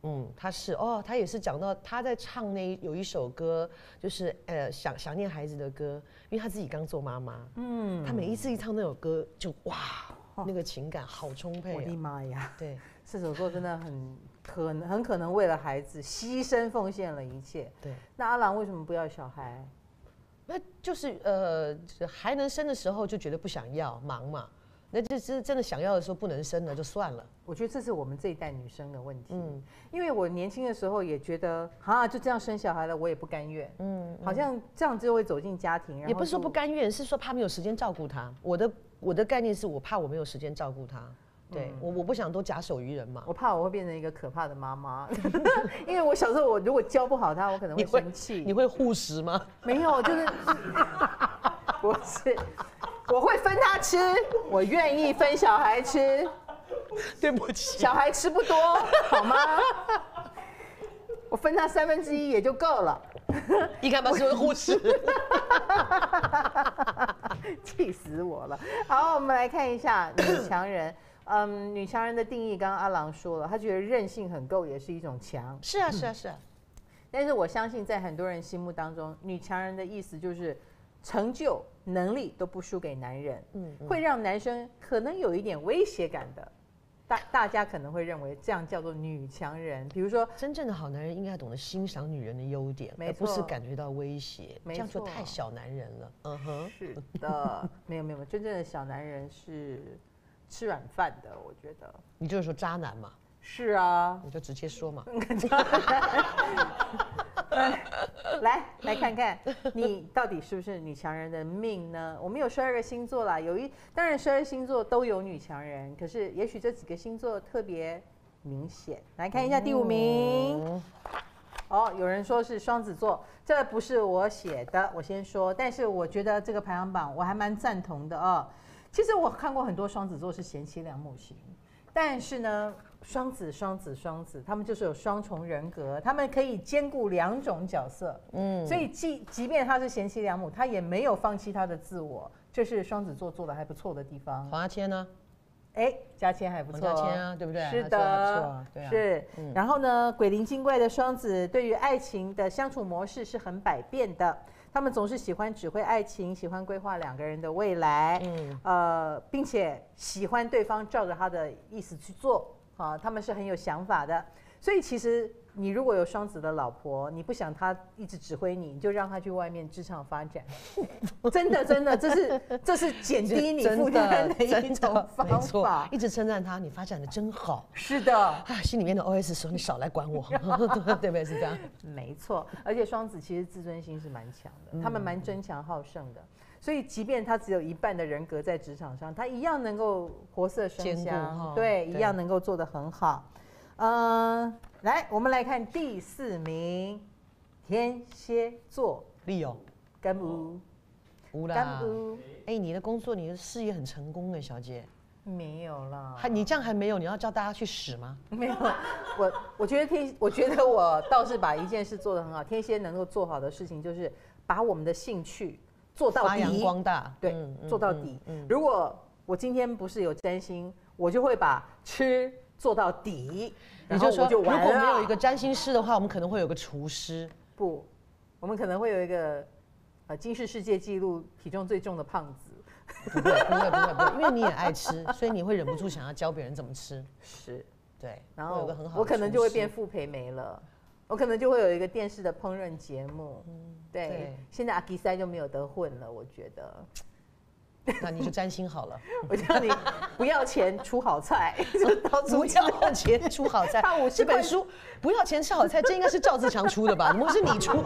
B: 嗯，他是哦，他也是讲到他在唱那有一首歌，就是呃想想念孩子的歌，因为他自己刚做妈妈，
A: 嗯，
B: 他每一次一唱那首歌就哇，那个情感好充沛
A: 我的。妈呀！
B: 对
A: 射手座真的很可能很可能为了孩子牺牲奉献了一切。
B: 对。
A: 那阿郎为什么不要小孩？
B: 那就是呃，还能生的时候就觉得不想要，忙嘛。那就是真的想要的时候不能生了，就算了。
A: 我觉得这是我们这一代女生的问题。
B: 嗯
A: 因为我年轻的时候也觉得，啊，就这样生小孩了，我也不甘愿。
B: 嗯，
A: 好像这样就会走进家庭，
B: 也不是说不甘愿，是说怕没有时间照顾他。我的我的概念是我怕我没有时间照顾他，对、我我不想都假手于人嘛。
A: 我怕我会变成一个可怕的妈妈，[LAUGHS] 因为我小时候我如果教不好他，我可能会生气。
B: 你会护食吗？
A: 没有，就是 [LAUGHS] [LAUGHS] 不是，我会分他吃，我愿意分小孩吃，[LAUGHS]
B: 对不起，
A: 小孩吃不多，好吗？我分他三分之一也就够了，
B: 你看吧是会护士。[LAUGHS]
A: 气死我了。好，我们来看一下女强人。嗯，女强人的定义，刚刚阿郎说了，他觉得韧性很够也是一种强。
B: 是啊是啊是啊，
A: 但是我相信，在很多人心目当中，女强人的意思就是成就、能力都不输给男人，
B: 嗯，
A: 会让男生可能有一点威胁感的。大大家可能会认为这样叫做女强人，比如说
B: 真正的好男人应该懂得欣赏女人的优点，而不是感觉到威胁，这样就太小男人了。嗯哼，
A: 是的，没有，没有真正的小男人是吃软饭的，我觉得
B: 你就是说渣男嘛，
A: 是啊。
B: 你就直接说嘛。[LAUGHS]
A: 来来看看你到底是不是女强人的命呢？我们有十二个星座啦，有一当然十二星座都有女强人，可是也许这几个星座特别明显。来看一下第五名。
B: 嗯
A: 哦，有人说是双子座，这不是我写的，我先说。但是我觉得这个排行榜我还蛮赞同的哦。其实我看过很多双子座是贤妻良母型，但是呢，双子、双子、双子，他们就是有双重人格，他们可以兼顾两种角色。
B: 嗯，
A: 所以即即便他是贤妻良母，他也没有放弃他的自我，这是双子座做的还不错的地方。
B: 黄阿千呢？
A: 哎，嘉谦还不错、
B: 黄嘉千啊，对不对？
A: 是的
B: 啊，对啊。
A: 是
B: 嗯。
A: 然后呢，鬼灵精怪的双子对于爱情的相处模式是很百变的，他们总是喜欢指挥爱情，喜欢规划两个人的未来，
B: 嗯，
A: 呃，并且喜欢对方照着他的意思去做啊，他们是很有想法的。所以其实你如果有双子的老婆，你不想他一直指挥你，你就让他去外面职场发展。真的，真的，这是这是减低你负担的一
B: 真
A: 种方
B: 错
A: 法，。
B: 一直称赞他，你发展的真好。
A: 是的。
B: 啊，心里面的 OS 说你少来管我，[LAUGHS] 对不对？是这样。
A: 没错，而且双子其实自尊心是蛮强的，他们蛮争强好胜的，所以即便他只有一半的人格在职场上，他一样能够活色生香，对，一样能够做得很好。嗯、来，我们来看第四名，天蝎座，
B: 利友，
A: 干不
B: 无
A: 干
B: 啦。
A: 不
B: 哎，你的工作，你的事业很成功哎，小姐。
A: 没有啦，
B: 还你这样还没有，你要叫大家去使吗？
A: 没有，[LAUGHS] 我我觉得天，我觉得我倒是把一件事做得很好。天蝎能够做好的事情，就是把我们的兴趣做到
B: 发扬
A: 底。
B: 光大，
A: 对，做到
B: 嗯
A: 底。
B: 嗯
A: 如果我今天不是有占星，我就会把吃做到底，
B: 也就是说，如果。没有一个占星师的话，我们可能会有个厨师。
A: 不，我们可能会有一个呃金氏世界纪录体重最重的胖子。
B: 不会，不会，不会，不会，因为你也爱吃，所以你会忍不住想要教别人怎么吃。
A: 是，
B: 对，
A: 然后
B: 有个很好的
A: 我可能就会变傅培梅了。我可能就会有一个电视的烹饪节目，对，
B: 嗯对
A: 现在阿基塞就没有得混了，我觉得。
B: 那你就占星好了，[LAUGHS]
A: 我叫你不要钱出好菜，[LAUGHS] 就到处
B: 不要钱出好菜
A: 他50。块
B: 这本书不要钱吃好菜，这应该是赵自强出的吧？怎么是你出？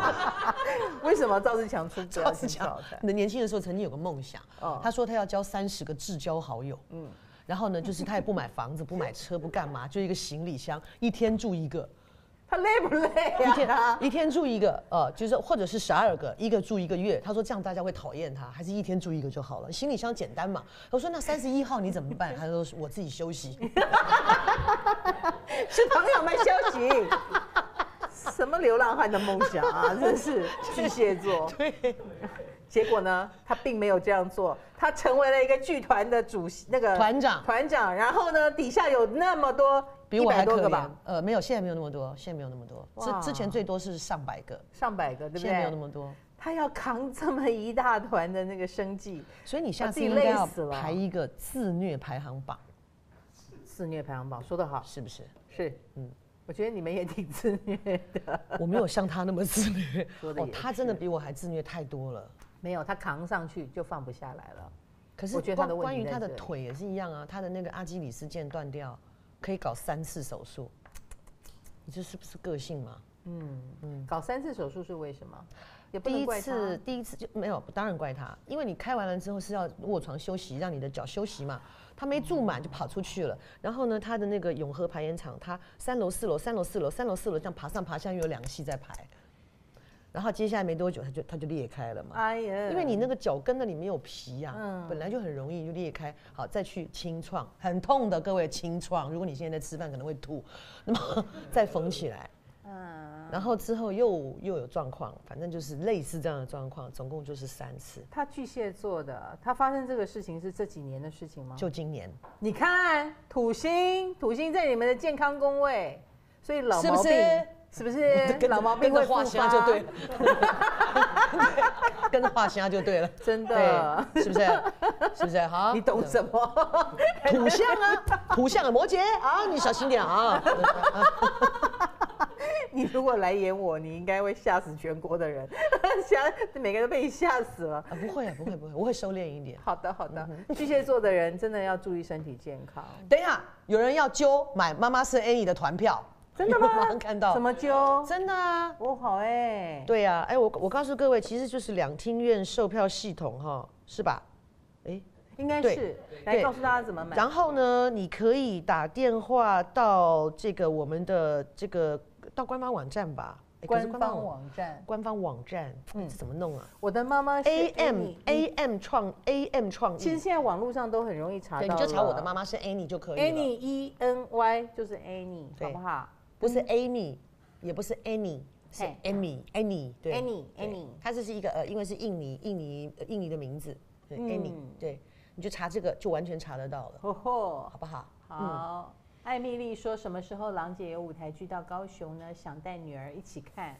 A: 为什么赵自强出
B: 赵自强
A: 好菜，？
B: 你的年轻的时候曾经有个梦想
A: 哦，
B: 他说他要交三十个至交好友，
A: 嗯
B: 然后呢，就是他也不买房子，不买车，不干嘛，就一个行李箱，一天住一个，
A: 他累不累
B: 一天
A: 啊？
B: 一天住一个，呃，就是或者是十二个，一个住一个月。他说这样大家会讨厌他，还是一天住一个就好了。行李箱简单嘛。我说那三十一号你怎么办？他说我自己休息。[LAUGHS]
A: 是朋友们休息。[LAUGHS] 什么流浪汉的梦想啊！真是巨蟹座。
B: 对，
A: 结果呢，他并没有这样做，他成为了一个剧团的主席，那个
B: 团长
A: 团长。然后呢，底下有那么多，
B: 比我还可怜
A: 100多个吧，。
B: 呃，没有，现在没有那么多，现在没有那么多。
A: 哇
B: 之之前最多是上百个，
A: 上百个，对不
B: 现在没有那
A: 对？
B: 么多。
A: 他要扛这么一大团的那个生计，
B: 所以你下次应该要排一个自虐排行榜，
A: 自虐排行榜说得好，
B: 是不是？
A: 是，嗯
B: 嗯，
A: 我觉得你们也挺自虐的。
B: 我没有像他那么自虐 [LAUGHS] 哦他真的比我还自虐太多了。
A: 没有，他扛上去就放不下来了。
B: 可是
A: 我觉得他的
B: 关关于他的腿也是一样啊，他的那个阿基里斯腱断掉，可以搞三次手术。你这是不是个性嘛？
A: 嗯嗯搞三次手术是为什么？也不
B: 第一
A: 能怪
B: 次，
A: 他。
B: 第一次就没有，当然怪他，因为你开完了之后是要卧床休息，让你的脚休息嘛。他没住满就跑出去了，然后呢，他的那个永和排烟厂，他三楼、四楼、三楼、四楼、三楼、四楼这样爬上爬下，又有两个戏在排，然后接下来没多久，它就它就裂开了嘛。
A: 哎呀，
B: 因为你那个脚跟那里没有皮呀、
A: 嗯。
B: 本来就很容易就裂开，好再去清创，很痛的，各位清创。如果你现在在吃饭可能会吐，那么再缝起来，[LAUGHS]
A: 嗯，
B: 然后之后又又有状况，反正就是类似这样的状况，总共就是三次，
A: 他巨蟹座的，他发生这个事情是这几年的事情吗？
B: 就今年。
A: 你看土星，土星在你们的健康宫位，所以老毛病。
B: 是
A: 是不是 [LAUGHS]
B: 跟
A: 老毛病会
B: 画虾就
A: 发？
B: 对了，[LAUGHS] 跟着画虾就对了，
A: 真的，
B: 对，是不是？是不是？好，
A: 你懂什么？[LAUGHS]
B: 土象啊，土象啊，摩羯啊，你小心点啊。
A: 你如果来演我，你应该会吓死全国的人，吓每个人都被你吓死了。
B: 啊，不会啊，不会不会，我会收敛一点。
A: 好的，好的。
B: 嗯
A: 巨蟹座的人真的要注意身体健康。
B: 等一下，有人要揪买妈妈是 Annie 的团票，
A: 真的吗
B: 我马上看到
A: 怎，么揪？
B: 真的啊。
A: 我，好哎。
B: 对呀、哎，我我告诉各位，其实就是两厅院售票系统哈，是吧？哎，对
A: 应该是来告诉大家怎么买。
B: 然后呢，你可以打电话到这个我们的这个到官方网站吧，
A: 官方网站，
B: 官方网站，
A: 嗯
B: 怎么弄啊
A: 我的妈妈是
B: ？AM
A: Annie
B: AM 创 AM 创意，
A: 其实现在网络上都很容易查
B: 对，
A: 到。
B: 你就查我的妈妈是 Annie 就可以了。
A: Annie E N Y 就是 Annie，好不好？
B: 不是 Amy，也不是 Annie，是 Amy，Annie，对
A: ，Annie，Annie，
B: 它这是一个呃，因为是印尼印尼呃印尼的名字，对
A: 嗯。
B: Annie，对，你就查这个就完全查得到了，好，不好？
A: 好。艾米丽说：“什么时候郎姐有舞台剧到高雄呢？想带女儿一起看。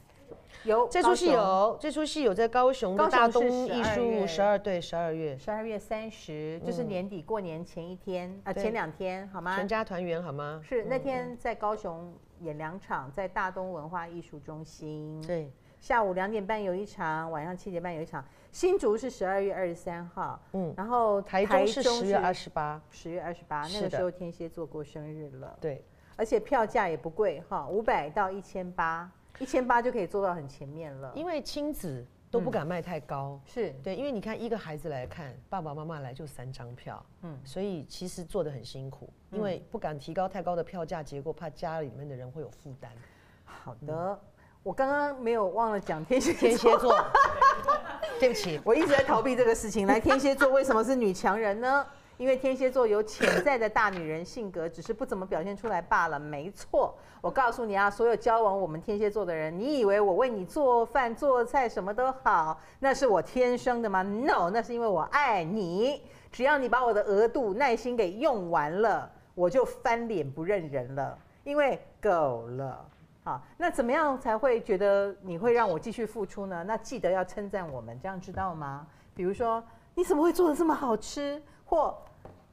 A: 有
B: 这出戏有，这出戏有在高雄的大东
A: 12
B: 艺术十二对十二月，
A: 十二月三十，就是年底过年前一天啊，
B: 对。
A: 前两天好吗？
B: 全？家团圆好吗？
A: 是那天在高雄演两场，在大东文化艺术中心。
B: 对，
A: 下午两点半有一场，晚上七点半有一场。新竹是十二月二十三号，
B: 嗯，
A: 然后
B: 台中是十月二十八，
A: 十月二十八，那个时候天蝎座过生日了，
B: 对，
A: 而且票价也不贵哈，五百到一千八，一千八就可以坐到很前面了。
B: 因为亲子都不敢卖太高。
A: 是
B: 对，因为你看一个孩子来看，爸爸妈妈来就三张票，
A: 嗯
B: 嗯，所以其实做的很辛苦，因为不敢提高太高的票价，结果怕家里面的人会有负担。
A: 好的，我刚刚没有忘了讲天蝎
B: 天蝎座，[LAUGHS] 对不起，
A: 我一直在逃避这个事情。来，天蝎座为什么是女强人呢？因为天蝎座有潜在的大女人性格，只是不怎么表现出来罢了。没错，我告诉你啊，所有交往我们天蝎座的人，你以为我为你做饭做菜什么都好，那是我天生的吗？No，那是因为我爱你。只要你把我的额度耐心给用完了，我就翻脸不认人了，因为够了。好，那怎么样才会觉得你会让我继续付出呢？那记得要称赞我们，这样知道吗？比如说，你怎么会做的这么好吃？或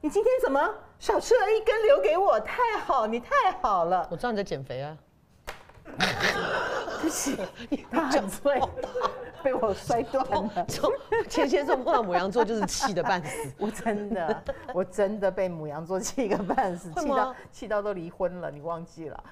A: 你今天怎么少吃了一根留给我？太好，你太好了。
B: 我知道你在减肥啊，[LAUGHS]
A: 对不起，他很脆，[LAUGHS] 被我摔断了。
B: 从天蝎座碰到母羊座就是气得半死。[LAUGHS]
A: 我真的，我真的被母羊座气个半死，
B: 会
A: 气到
B: 吗
A: 气到都离婚了，你忘记了？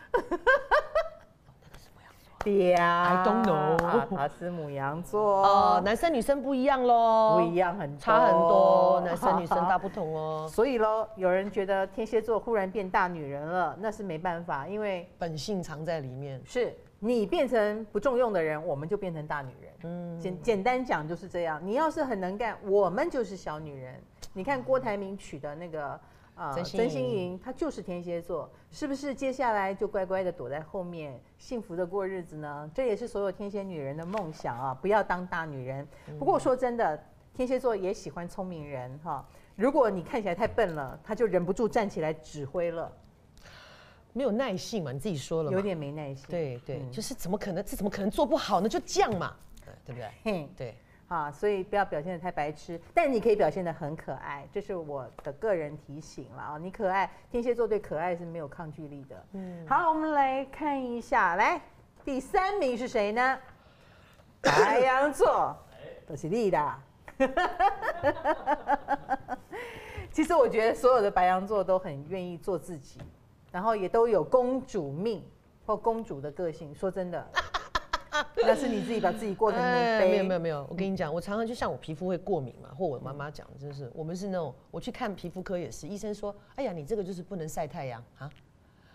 A: 对呀
B: I don't know
A: 啊他是母羊座
B: 哦，男生女生不一样喽，
A: 不一，样很
B: 差很多，男生女生 [LAUGHS] 大不同哦，
A: 所以喽，有人觉得天蝎座忽然变大女人了，那是没办法，因为
B: 本性藏在里面。
A: 是你变成不重用的人，我们就变成大女人。
B: 嗯，
A: 简简单讲就是这样。你要是很能干，我们就是小女人。你看郭台铭娶的那个呃
B: 曾心莹
A: 莹，她就是天蝎座，是不是？接下来就乖乖的躲在后面，幸福的过日子呢？这也是所有天蝎女人的梦想啊！不要当大女人。不过说真的，天蝎座也喜欢聪明人哈。如果你看起来太笨了，他就忍不住站起来指挥了，
B: 没有耐性嘛，你自己说了嘛，
A: 有点没耐性。
B: 对对，
A: 嗯
B: 就是怎么可能这怎么可能做不好呢？就这样嘛，对对不对？
A: 嘿，
B: 对，
A: 啊，所以不要表现的太白痴，但你可以表现的很可爱，这是我的个人提醒了啊。你可爱，天蝎座对可爱是没有抗拒力的。嗯，好，我们来看一下，来第三名是谁呢？白 [LAUGHS] 羊座，都是你的。[LAUGHS] 其实我觉得所有的白羊座都很愿意做自己，然后也都有公主命或公主的个性。说真的，[LAUGHS] 那是你自己把自己过成
B: 哎
A: 墓碑。
B: 没有没有没有，我跟你讲，我常常就像我皮肤会过敏嘛，或我妈妈讲，就是我们是那种，我去看皮肤科也是，医生说，哎呀，你这个就是不能晒太阳啊。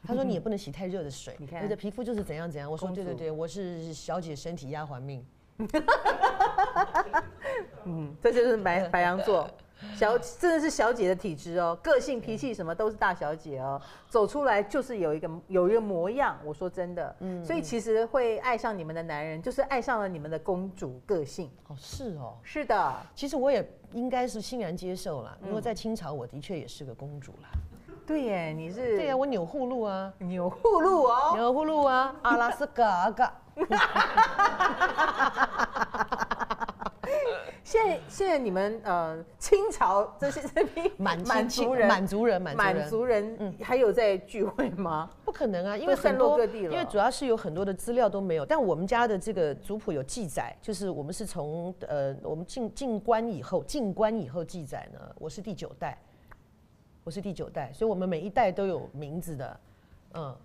B: 他说你也不能洗太热的水，[LAUGHS]
A: 你看
B: 你的皮肤就是怎样怎样。我说对对对，我是小姐身体丫鬟命。[LAUGHS]
A: 嗯，这就是白白羊座，小真的是小姐的体质哦，个性脾气什么都是大小姐哦，走出来就是有一个有一个模样。我说真的，嗯所以其实会爱上你们的男人，就是爱上了你们的公主个性。
B: 哦，是哦，
A: 是的，
B: 其实我也应该是欣然接受啦，
A: 嗯
B: 因为在清朝我的确也是个公主啦。
A: 对耶，你是
B: 对呀、我钮祜禄啊，
A: 钮祜禄哦。
B: 钮祜禄啊，阿拉斯嘎嘎。[LAUGHS] [LAUGHS]
A: 现在现在你们呃清朝这些这批 [LAUGHS]
B: 满
A: 满族人
B: 满族人，满族人，
A: 还有在聚会吗？
B: 不可能啊，因为很多，因为主要是有很多的资料都没有。但我们家的这个族谱有记载，就是我们是从呃我们进进关以后，进关以后记载呢，我是第九代，我是第九代，所以我们每一代都有名字的，嗯。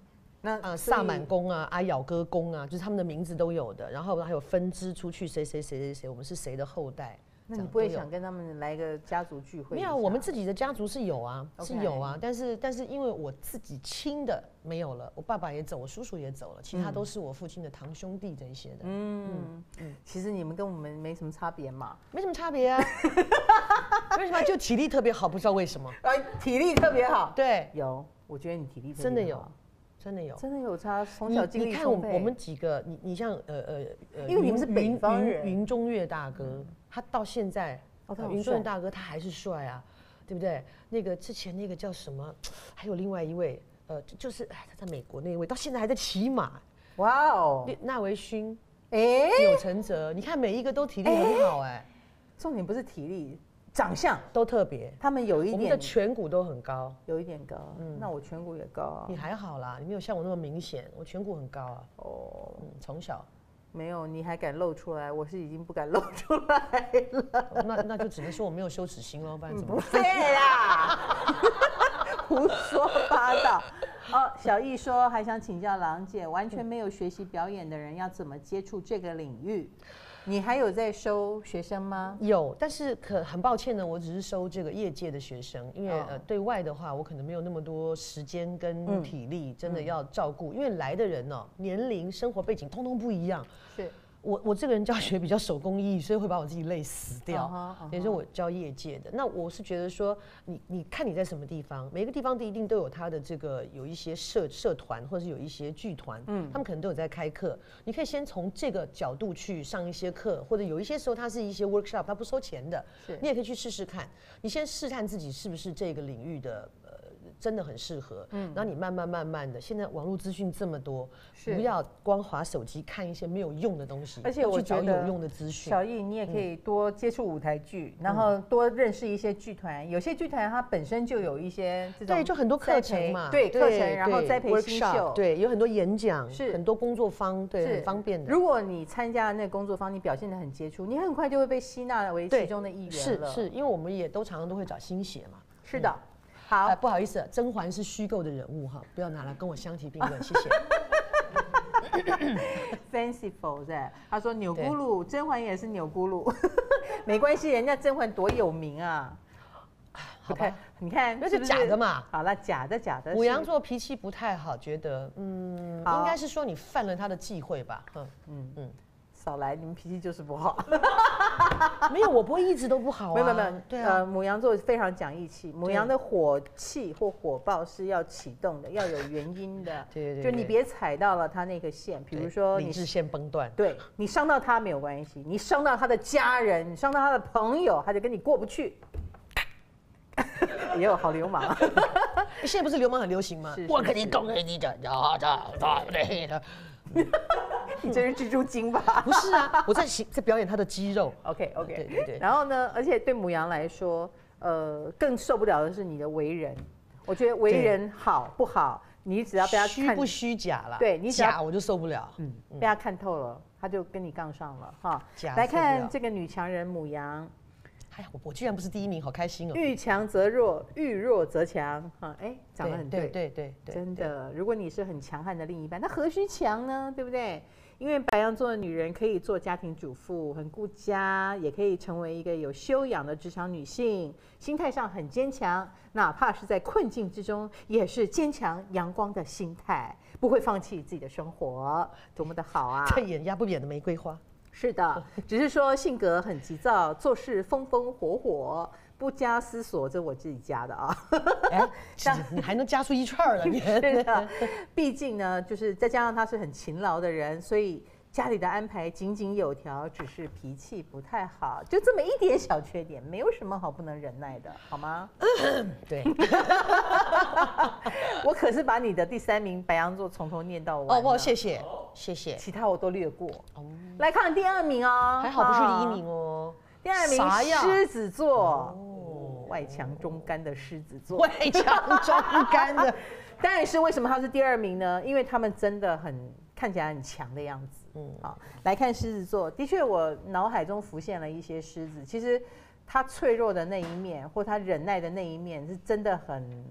A: 那
B: 啊，萨满宫啊，阿咬哥宫啊，就是他们的名字都有的，然后还有分支出去，谁谁谁谁谁，我们是谁的后代。
A: 那你不会想跟他们来个家族聚会？
B: 没有，我们自己的家族是有啊，是有啊，但是但是因为我自己亲的没有了，我爸爸也走，我叔叔也走了，其他都是我父亲的堂兄弟这一些的，
A: 嗯嗯，其实你们跟我们没什么差别嘛。
B: 没什么差别啊。[LAUGHS] 为什么？就体力特别好，不知道为什么。
A: 啊，体力特别好。
B: 对，
A: 有，我觉得你体力
B: 真的有
A: 好，
B: 真的有。
A: 真的有差。从
B: 你
A: 小精
B: 你看。我我们几个，你你像呃呃呃，
A: 因为你们是北方人
B: 云云中岳大哥，他到现在，云中岳大哥他还是帅啊，对不对？那个之前那个叫什么，还有另外一位，呃，就就是哎他在美国那一位，到现在还在骑马，
A: 哇哦，
B: 纳纳维勋、
A: 哎，
B: 钮承泽，你看每一个都体力很好哎，
A: 重点不是体力，长相，
B: 都特别，
A: 他们有一
B: 我们的颧骨都很高。
A: 有一点高，嗯那我颧骨也高啊
B: 你。还好啦，你没有像我那么明显，我颧骨很高啊。
A: 哦，
B: 嗯，从小，
A: 没有，你还敢露出来，我是已经不敢露出来了。
B: 那那就只能说我没有羞耻心喽，[LAUGHS] 不然怎么
A: 不？对啦，[LAUGHS] 胡说八道。哦，小易说还想请教郎姐，完全没有学习表演的人要怎么接触这个领域？你还有在收学生吗？
B: 有，但是可很抱歉呢，我只是收这个业界的学生，因为、
A: 哦
B: 呃对外的话，我可能没有那么多时间
A: 嗯
B: 跟体力，真的要照顾，因为来的人呢、年龄、生活背景通通不一样。
A: 是，
B: 我我这个人教学比较手工艺，所以会把我自己累死掉。也就是我教业界的，那我是觉得说，你你看你在什么地方，每个地方都一定都有他的这个有一些社社团，或者是有一些剧团，嗯，他们可能都有在开课。你可以先从这个角度去上一些课，或者有一些时候它是一些 workshop，它不收钱的，你也可以去试试看。你先试探自己是不是这个领域的。呃，真的很适合，嗯，然后你慢慢慢慢的，现在网络资讯这么多，不要光划手机看一些没有用的东西，
A: 而且我觉得
B: 找有用的资讯。
A: 小易，你也可以多接触舞台剧，然
B: 嗯
A: 后多认识一些剧团。有些剧团它本身就有一些这种
B: 对，就很多课程嘛，
A: 对课程，然后栽培新秀。
B: 对，有很多演讲，
A: 是
B: 很多工作坊，对，
A: 是
B: 很方便的。
A: 如果你参加那个工作坊，你表现的很杰出，你很快就会被吸纳为其中的一员了。
B: 是是，因为我们也都常常都会找新血嘛。
A: 是的。好
B: 哎，，不好意思，甄嬛是虚构的人物哈，不要拿来跟我相提并论，[LAUGHS] 谢谢。
A: fanciful 在，他说钮咕噜，甄嬛也是钮咕噜，[LAUGHS] [LAUGHS] 没关系，人家甄嬛多有名啊。
B: 好
A: 不太
B: 吧，
A: 你看
B: 那是假的嘛。
A: 好了，假的假的。
B: 母羊座脾气不太好，觉得嗯，
A: 好
B: 应该是说你犯了他的忌讳吧？嗯，
A: 少来，你们脾气就是不好。[LAUGHS]
B: 没有，我不会一直都不好啊。
A: 没有没有，
B: 对啊，
A: 呃，母羊座非常讲义气，母羊的火气或火爆是要启动的，要有原因的。[LAUGHS]
B: 对对对
A: 就你别踩到了他那个线，比如说你
B: 理智线崩断。
A: 对你伤到他没有关系，你伤到他的家人，你伤到他的朋友，他就跟你过不去。[LAUGHS] 也有好流氓，
B: 现在不是流氓很流行吗
A: 是？是
B: 我跟你讲，跟你讲，讲讲讲的。[LAUGHS]
A: 你这是蜘蛛精吧 [LAUGHS]
B: 不是啊，我在行在表演他的肌肉。
A: OK OK，
B: 对对对
A: 然后呢，而且对母羊来说，呃，更受不了的是你的为人。我觉得为人好不好，你只要被他看
B: 虚不虚假啦？
A: 对你
B: 假我就受不了。
A: 嗯，被他看透了，他就跟你杠上了哈。
B: 假
A: 来看这个女强人母羊，
B: 哎呀，我我居然不是第一名，好开心哦。
A: 遇强则弱，遇弱则强。哈，哎，讲得很
B: 对
A: 对，
B: 对对对，
A: 真的。如果你是很强悍的另一半，那何须强呢？对不对？因为白羊座的女人可以做家庭主妇，很顾家，也可以成为一个有修养的职场女性，心态上很坚强，哪怕是在困境之中，也是坚强阳光的心态，不会放弃自己的生活，多么的好啊！[LAUGHS]
B: 在演压不扁的玫瑰花，
A: 是的，[LAUGHS] 只是说性格很急躁，做事风风火火，不加思索，这我自己加的啊。
B: 哎，[LAUGHS] 你还能加出一串儿来？你 [LAUGHS]
A: 是的，毕竟呢，就是再加上他是很勤劳的人，所以家里的安排井井有条，只是脾气不太好，就这么一点小缺点，没有什么好不能忍耐的，好吗？
B: 对，[LAUGHS]
A: 我可是把你的第三名白羊座从头念到完
B: 哦，
A: 呢。
B: 不，谢谢，谢谢。
A: 其他我都略过。
B: 哦，
A: 来看第二名哦，
B: 还好不是第一
A: 啊
B: 名哦。
A: 第二名狮子座，
B: 哦
A: 外强中干的狮子座。
B: 外强中干的，[LAUGHS]
A: 当然是为什么他是第二名呢？因为他们真的很看起来很强的样子。
B: 嗯，
A: 好，来看狮子座，的确我脑海中浮现了一些狮子，其实他脆弱的那一面，或他忍耐的那一面，是真的很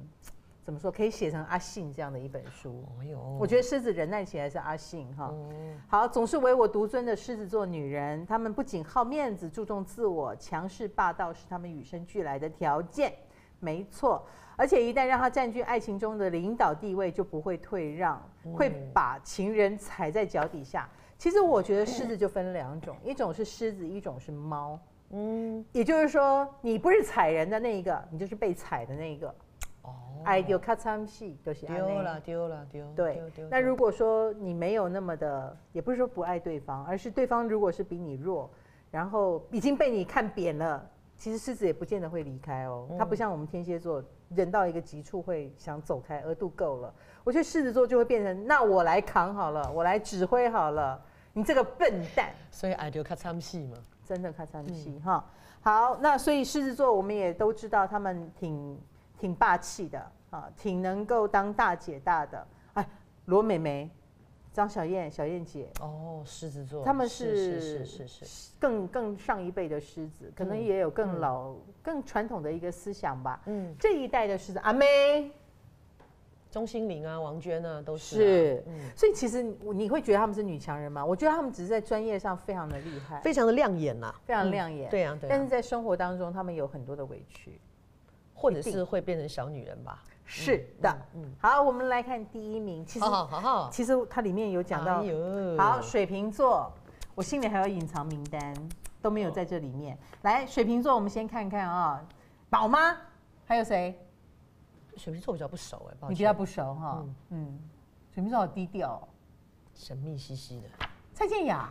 A: 怎么说？可以写成阿信这样的一本书。
B: 哎呦，
A: 我觉得狮子忍耐起来是阿信哈。
B: 嗯
A: 好，总是唯我独尊的狮子座女人，她们不仅好面子、注重自我，强势霸道是她们与生俱来的条件，没错。而且一旦让她占据爱情中的领导地位，就不会退让，会把情人踩在脚底下。其实我觉得狮子就分两种，一种是狮子，一种是猫。
B: 嗯，
A: 也就是说，你不是踩人的那一个，你就是被踩的那一个。
B: 哦，
A: 爱丢咔嚓戏都是
B: 丢了丢了丢，
A: 对那如果说你没有那么的，也不是说不爱对方，而是对方如果是比你弱，然后已经被你看扁了，其实狮子也不见得会离开哦。它不像我们天蝎座，忍到一个极处会想走开，额度够了。我觉得狮子座就会变成，那我来扛好了，我来指挥好了，你这个笨蛋。
B: 所以爱丢卡参戏嘛，
A: 真的看上戏哈。好，那所以狮子座我们也都知道，他们挺挺霸气的啊，挺能够当大姐大的。哎，罗美美、张小燕、小燕姐，
B: 哦，狮子座，
A: 他们
B: 是
A: 是
B: 是是是是，
A: 更更上一辈的狮子，可能也有更老、更传统的一个思想吧。
B: 嗯，
A: 这一代的狮子，阿妹
B: 钟欣凌啊，王娟啊，都是啊。
A: 是，
B: 嗯，
A: 所以其实你你会觉得他们是女强人吗？我觉得他们只是在专业上非常的厉害，
B: 非常的亮眼呐，
A: 非常亮眼。
B: 对啊对啊。
A: 但是，在生活当中，他们有很多的委屈。
B: 或者是会变成小女人吧，
A: 是的，
B: 嗯嗯。
A: 好，我们来看第一名。其实，
B: 好好好，
A: 其实它里面有讲到，
B: 哎
A: 好，水瓶座，我心里还有隐藏名单，都没有在这里面。来，水瓶座，我们先看看啊，宝妈，还有谁？
B: 水瓶座比较不熟哎，
A: 你比较不熟哈，嗯，水瓶座好低调哦。
B: 神秘兮兮的，
A: 蔡健雅，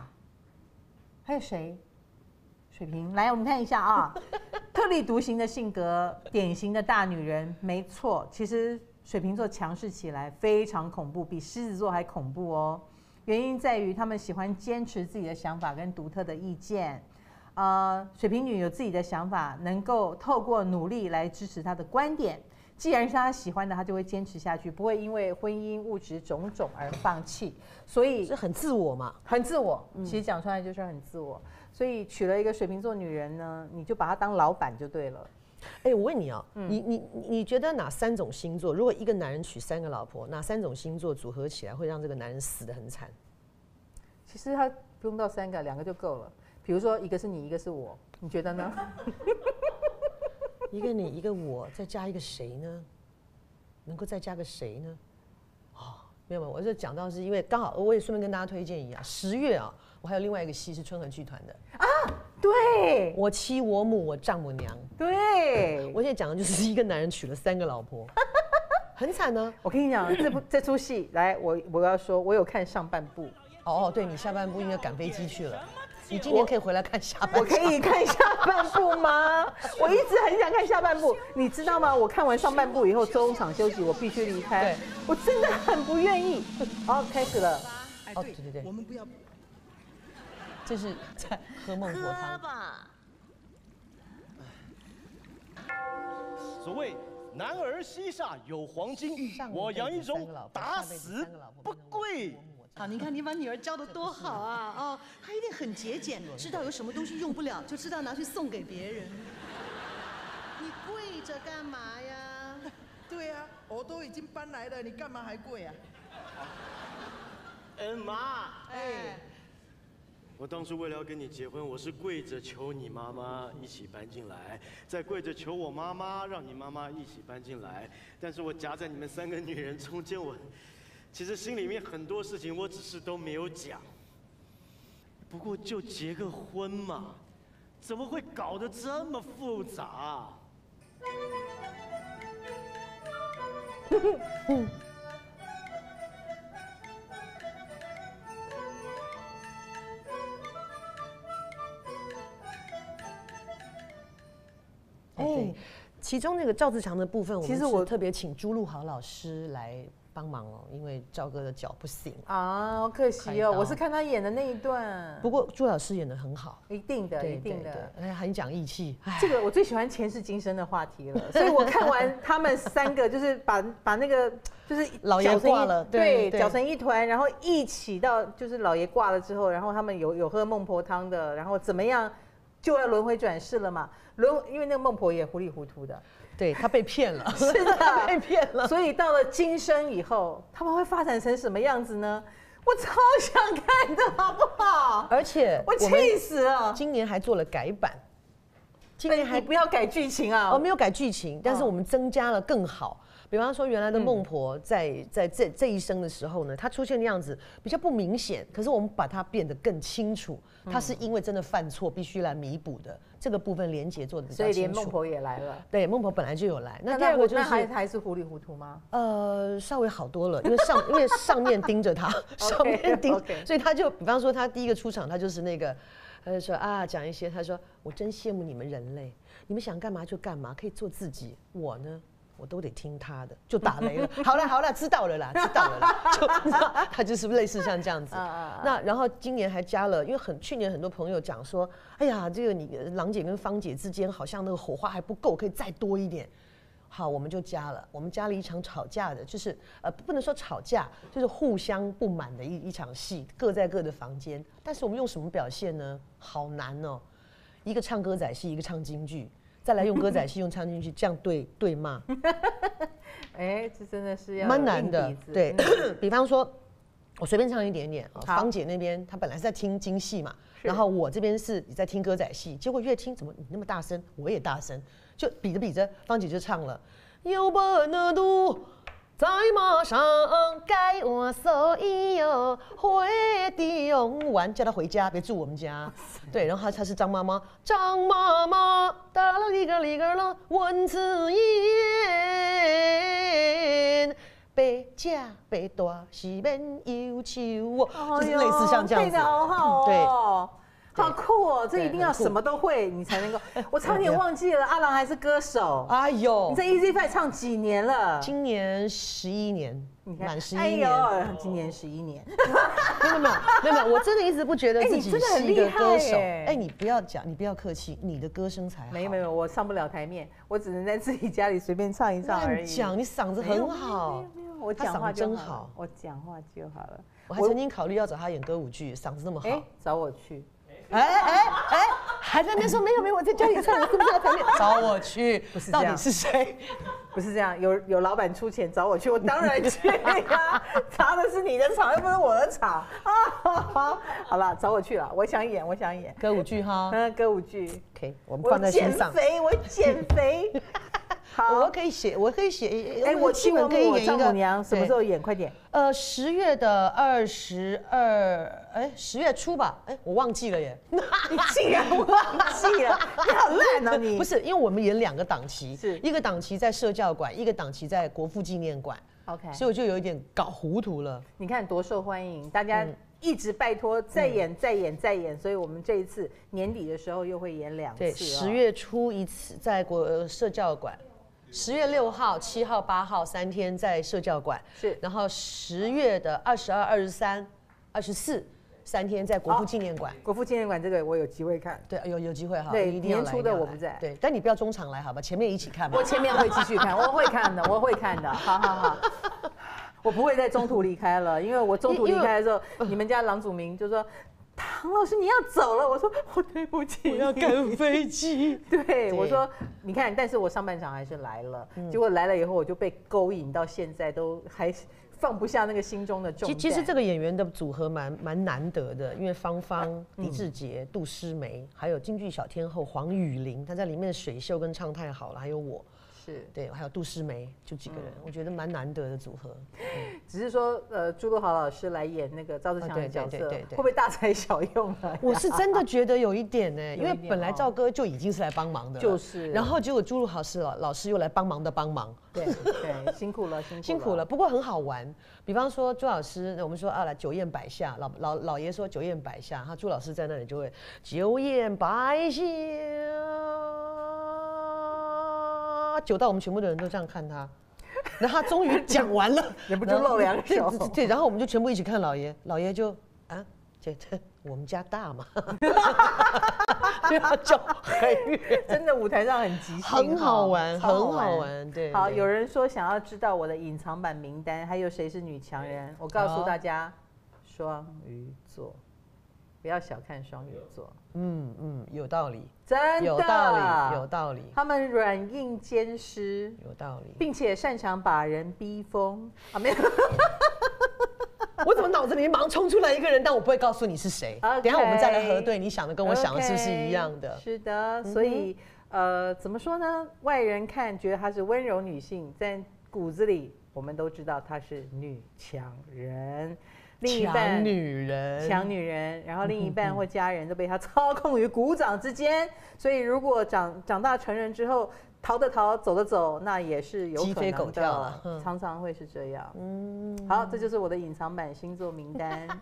A: 还有谁？水瓶，来，我们看一下啊，[LAUGHS] 特立独行的性格，典型的大女人，没错。其实水瓶座强势起来非常恐怖，比狮子座还恐怖哦。原因在于他们喜欢坚持自己的想法跟独特的意见。呃，水瓶女有自己的想法，能够透过努力来支持她的观点。既然是他喜欢的，他就会坚持下去，不会因为婚姻、物质种种而放弃。所以
B: 是很自我嘛，
A: 很自我，其实讲出来就是很自我。所以娶了一个水瓶座女人呢，你就把她当老板就对了。
B: 哎，我问你啊，你你你觉得哪三种星座，如果一个男人娶三个老婆，哪三种星座组合起来会让这个男人死得很惨？
A: 其实他不用到三个，两个就够了。比如说，一个是你，一个是我，你觉得呢？[LAUGHS]
B: 一个你，一个我，再加一个谁呢？能够再加个谁呢？哦，没有没有，我就讲到是因为刚好，我也顺便跟大家推荐一下，十月啊，我还有另外一个戏是春和剧团的啊，
A: 对
B: 我妻我母我丈母娘。
A: 对，
B: 我现在讲的就是 [LAUGHS] 一个男人娶了三个老婆，[LAUGHS] 很惨呢、
A: 我跟你讲，这部这出戏，来，我我要说，我有看上半部，
B: 哦哦，对你下半部应该赶飞机去了，你今年可以回来看下半部。
A: 我可以看下半部吗？[LAUGHS] 我一直很想看下半部，你知道吗？我看完上半部以后，中场休息，我必须离开，我真的很不愿意。好，开始了。
C: 哎，
B: 哦对对对
C: 我们不要
B: 这是在喝孟婆汤。
D: 吧。
E: 所谓男儿膝下有黄金，我杨一中打死不跪
D: 好，你看你把女儿教的 [LAUGHS] 多好啊！哦，她一定很节俭，[LAUGHS] 知道有什么东西用不了，就知道拿去送给别人。你跪着干嘛呀？
C: 对啊，我都已经搬来了，你干嘛还跪啊？
E: 嗯，妈，
D: 哎，
E: 我当初为了要跟你结婚，我是跪着求你妈妈一起搬进来，再跪着求我妈妈，让你妈妈一起搬进来。但是我夹在你们三个女人中间，我其实心里面很多事情我只是都没有讲。不过就结个婚嘛，怎么会搞得这么复杂？
B: 哎，其中那个赵自强的部分，
A: 其实我
B: 特别请朱露豪老师来帮忙哦，因为赵哥的脚不行。
A: 啊，好可惜哦，我是看他演的那一段，
B: 不过朱老师演的很好，
A: 一定的，一定的。
B: 对，哎很讲义气。哎
A: 这个我最喜欢前世今生的话题了，[LAUGHS] 所以我看完他们三个，就是把把那个就是
B: 老爷挂了对
A: 搅成一团，然后一起到就是老爷挂了之后，然后他们有有喝孟婆汤的，然后怎么样就要轮回转世了嘛，轮因为那个孟婆也糊里糊涂的，
B: 对他被骗了，[LAUGHS]
A: 是的 [LAUGHS]
B: 被骗了。
A: 所以到了今生以后，他们会发展成什么样子呢？我超想看的好不好？
B: 而且
A: 我气死了！
B: 今年还做了改版，今
A: 哎
B: 年还
A: 不要改剧情啊！
B: 哦，没有改剧情，但是
A: 哦
B: 我们增加了更好。比方说，原来的孟婆在在这这一生的时候呢，她出现的样子比较不明显，可是我们把它变得更清楚，她是因为真的犯错必须来弥补的。这个部分连结做的比较
A: 所以。连孟婆也来了。
B: 对孟婆本来就有来，那
A: 那
B: 第二个就
A: 那还
B: 是
A: 还是糊里糊涂吗？
B: 呃稍微好多了，因为上因为上面盯着他，[LAUGHS] 上面盯 [LAUGHS] 所以他就比方说他第一个出场，他就是那个。他就说啊，讲一些，他说我真羡慕你们人类，你们想干嘛就干嘛，可以做自己。我呢，我都得听他的，就打雷了。[LAUGHS] 好了好了，知道了啦，知道了啦。[LAUGHS] 就他就是类似像这样子。那然后今年还加了，因为很去年很多朋友讲说，哎呀，这个你郎姐跟芳姐之间好像那个火花还不够，可以再多一点。好，我们就加了，我们加了一场吵架的，就是呃，不能说吵架，就是互相不满的一一场戏，各在各的房间。但是我们用什么表现呢？好难哦，一个唱歌仔戏，一个唱京剧，再来用歌仔戏，用唱京剧，这样对 [LAUGHS] 对骂，[LAUGHS]
A: 哎，这真的是要
B: 蛮难的对
A: 嗯，[COUGHS]
B: 比方说，我随便唱一点点啊。
A: 好
B: 芳姐那边她本来是在听京戏嘛，然后我这边是你在听歌仔戏，结果越听怎么你那么大声，我也大声，就比着比着，芳姐就唱了。在马上该我所以哦，回地用完叫她回家，别住我们家。[LAUGHS] 对，然后她她是张妈妈，张妈妈哒啦里个里个啦，文字言。白嫁白大是免忧愁哦，就是类似像这样子。
A: 配的好好
B: 对
A: 哦。好酷哦！这一定要什么都会，你才能够。[LAUGHS] 我差点忘记了，阿郎还是歌手。[LAUGHS]
B: 哎呦
A: 你，在 Easy Five 唱几年了？
B: 今年十一年，满十一
A: 哎
B: 年。
A: 呦，今年十一年。[LAUGHS]
B: 没有没有没有没有，我真的一直不觉得
A: 哎
B: 自己是一个歌手。哎，你不要讲，你不要客气，你的歌声才好。
A: 没有没有，我上不了台面，我只能在自己家里随便唱一唱而已。
B: 乱讲，你嗓子很好
A: 没有。没有我
B: 他
A: 讲话
B: 真
A: 好，我讲话就好了。
B: 我还曾经考虑要找他演歌舞剧，嗓子那么好。
A: 哎，找我去。
B: 哎哎哎，还在那边说没有没有，我在家里唱，我是不是在台面？[LAUGHS] 找我去，
A: 不是这样
B: 到底是谁？
A: 不是这样，有有老板出钱找我去，我当然去呀、[LAUGHS] 查的是你的场，又不是我的场啊！[LAUGHS] 好了，找我去了，我想演，我想演，
B: 歌舞剧哈
A: 嗯，歌舞剧
B: ，，OK，我们放在心
A: 减
B: 上。
A: 肥，我减肥。
B: 我，可以写，我可以写。
A: 哎，我
B: 基
A: 去问我
B: 本可以演一个
A: 娘什么时候演？快点，
B: 呃，十月的二十二，哎，十月初吧，哎，我忘记了耶。
A: 你 [LAUGHS] 竟然忘记了，[LAUGHS] 你好烂啊你！
B: 不是，因为我们演两个档期，
A: 是
B: 一个档期在社教馆，一个档期在国父纪念馆
A: ，OK，
B: 所以我就有一点搞糊涂了。
A: 你看多受欢迎，大家
B: 嗯
A: 一直拜托再演、再演、再演，所以我们这一次年底的时候又会演两次、
B: 对，
A: 哦。
B: 十月初一次在国呃社教馆，十月六号、七号、八号三天在社教馆，
A: 是
B: 然后十月的二十二、二十三、二十四三天在国父纪念馆。
A: 国父纪念馆这个我有机会看。
B: 对，有有机会哈，
A: 对
B: 一定要
A: 年初的我不在
B: 对，但你不要中场来好吧，前面一起看吧
A: 我。前面会继续看，我会看的，我会看的，[LAUGHS] 好好好。我不会在中途离开了，因为我中途离开的时候，你们家郎祖明就说：“唐老师你要走了。”我说：“我对不起，
B: 我要赶飞机。[LAUGHS]
A: 对，我说你看，但是我上半场还是来了，
B: 嗯
A: 结果来了以后我就被勾引到现在都还放不下那个心中的重
B: 其
A: 担。
B: 其实这个演员的组合蛮蛮难得的，因为芳芳、
A: 嗯
B: 狄志杰、杜诗梅，还有京剧小天后黄雨玲，她在里面的水秀跟唱太好了，还有我，
A: 是，
B: 对，还有杜诗梅，就几个人，
A: 嗯
B: 我觉得蛮难得的组合。[LAUGHS]
A: 只是说呃，朱露豪老师来演那个赵志强的角色，
B: 对对对
A: 会不会大材小用啊？
B: 我是真的觉得有一点呢，[LAUGHS] 因为本来赵哥就已经是来帮忙的，
A: 就是
B: 然后结果朱露老师老老师又来帮忙的帮忙，
A: 对对，[LAUGHS] 辛苦了，辛苦
B: 辛苦了，。不过很好玩。比方说朱老师，我们说啊，来酒宴摆下，老老老爷说酒宴摆下，他朱老师在那里就会酒宴摆下，久到我们全部的人都这样看他，然后他终于讲完了，[LAUGHS]
A: 忍不住露两手。[LAUGHS]
B: 对然后我们就全部一起看老爷，老爷就啊，这这我们家大嘛，[LAUGHS] 就要叫很远，
A: 真的舞台上很即兴，
B: 很好玩，
A: 超
B: 很好。玩，对。
A: 好，有人说想要知道我的隐藏版名单，还有谁是女强人？我告诉大家，双鱼座，不要小看双鱼座，
B: 嗯嗯，有道理，
A: 真的
B: 有道理，有道理，
A: 他们软硬兼施，
B: 有道理。
A: 并且擅长把人逼疯啊！没有，[LAUGHS]
B: 我怎么脑子里面马上冲出来一个人，但我不会告诉你是谁。等一下我们再来核对，你想的跟我想的是不是一样的？
A: 是的，所以、呃，怎么说呢？外人看觉得她是温柔女性，在骨子里我们都知道她是女强人。另一半
B: 强女人，
A: 抢女人，然后另一半或家人都被他操控于股掌之间。所以如果长长大成人之后，逃的逃，走的走，那也是有可能的常常会是这样。
B: 嗯，
A: 好，这就是我的隐藏版星座名单。[LAUGHS]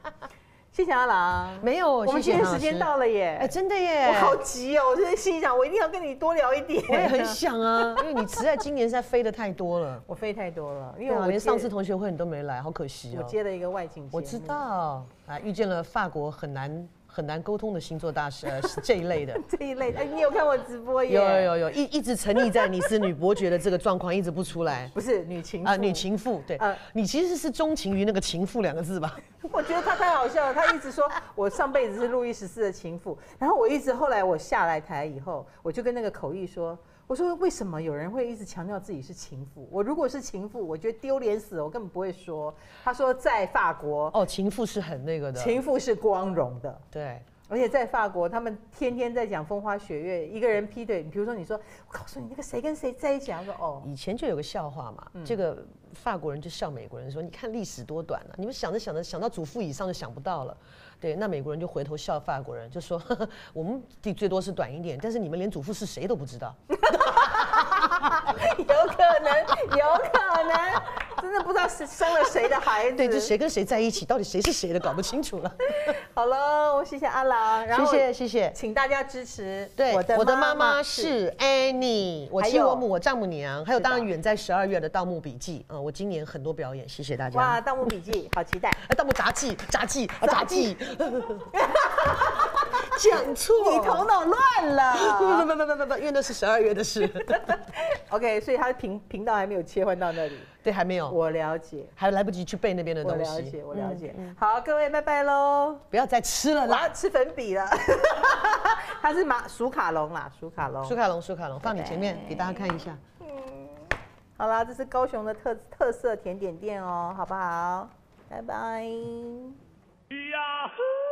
A: 谢谢阿郎，
B: 没有，
A: 我们今天时间到
B: 了，
A: 耶！
B: 哎，真的耶，
A: 我好急哦！我现在心里想，我一定要跟你多聊一点。
B: 我也很，想啊，[LAUGHS] 因为你实在今年实在飞的太多了，
A: 我飞太多了，因为我
B: 连上次同学会你都没来，好可惜哦。
A: 我接了一个外景，
B: 我知道啊，遇见了法国很难很难沟通的星座大师，呃，是这一类的。[LAUGHS]
A: 这一类的。哎，你有看我直播耶？
B: 有有有有，一一直沉溺在你是女伯爵的这个状况，一直不出来 [LAUGHS]
A: 不是女情
B: 啊，
A: 妇
B: 女。情妇，对
A: 呃，
B: 你其实是钟情于那个情妇两个字吧？[LAUGHS]
A: 我觉得他太好笑了，他一直说我上辈子是路易十四的情妇，然后我一直后来我下来台以后，我就跟那个口译说。我说为什么有人会一直强调自己是情妇？我如果是情妇，我觉得丢脸死了，我根本不会说。他说在法国，
B: 哦，情妇是很那个的，
A: 情妇是光荣的。
B: 对，
A: 而且在法国，他们天天在讲风花雪月，一个人劈腿。比如说，你说，我告诉你那个谁跟谁在一起，他说哦，
B: 以前就有个笑话嘛，
A: 嗯
B: 这个法国人就笑美国人说：“你看历史多短啊！你们想着想着想到祖父以上就想不到了。”对，那美国人就回头笑法国人，就说：“呵 [LAUGHS] 呵我们地最多是短一点，但是你们连祖父是谁都不知道。[LAUGHS]
A: 有可能，有可能，真的不知道是生了谁的孩子。
B: 对，就谁跟谁在一起，到底谁是谁的，搞不清楚了。[LAUGHS]
A: 好了，谢谢阿郎，然后
B: 谢谢谢谢。
A: 请大家支持。
B: 对，我的妈妈
A: 是
B: 是 Annie，我
A: 还有
B: 妻我母我丈母娘，还有当然远在十二月的《盗墓笔记》嗯，我今年很多表演，谢谢大家。
A: 哇，《盗墓笔记》好期待。[LAUGHS]
B: 哎，盗墓杂技，杂技，啊，杂技，[LAUGHS] 讲错，
A: 你头脑乱
B: 不
A: 了。
B: 不不不不不不，因为那是十二月的事
A: ，OK，所以他的频频道还没有切换到那里。
B: 对，还没有，
A: 我了解，
B: 还来不及去背那边的
A: 我
B: 东西。
A: 了解，我了解
B: 嗯。
A: 好，各位拜拜喽。
B: 不要再吃了啦。
A: 我要吃粉笔了。[LAUGHS] 它是马鼠卡龙啦，鼠卡龙。
B: 鼠卡龙，鼠卡龙，放你前面给大家看一下。
A: 嗯好啦，这是高雄的特特色甜点店哦，好不好？拜拜。
F: Yahoo!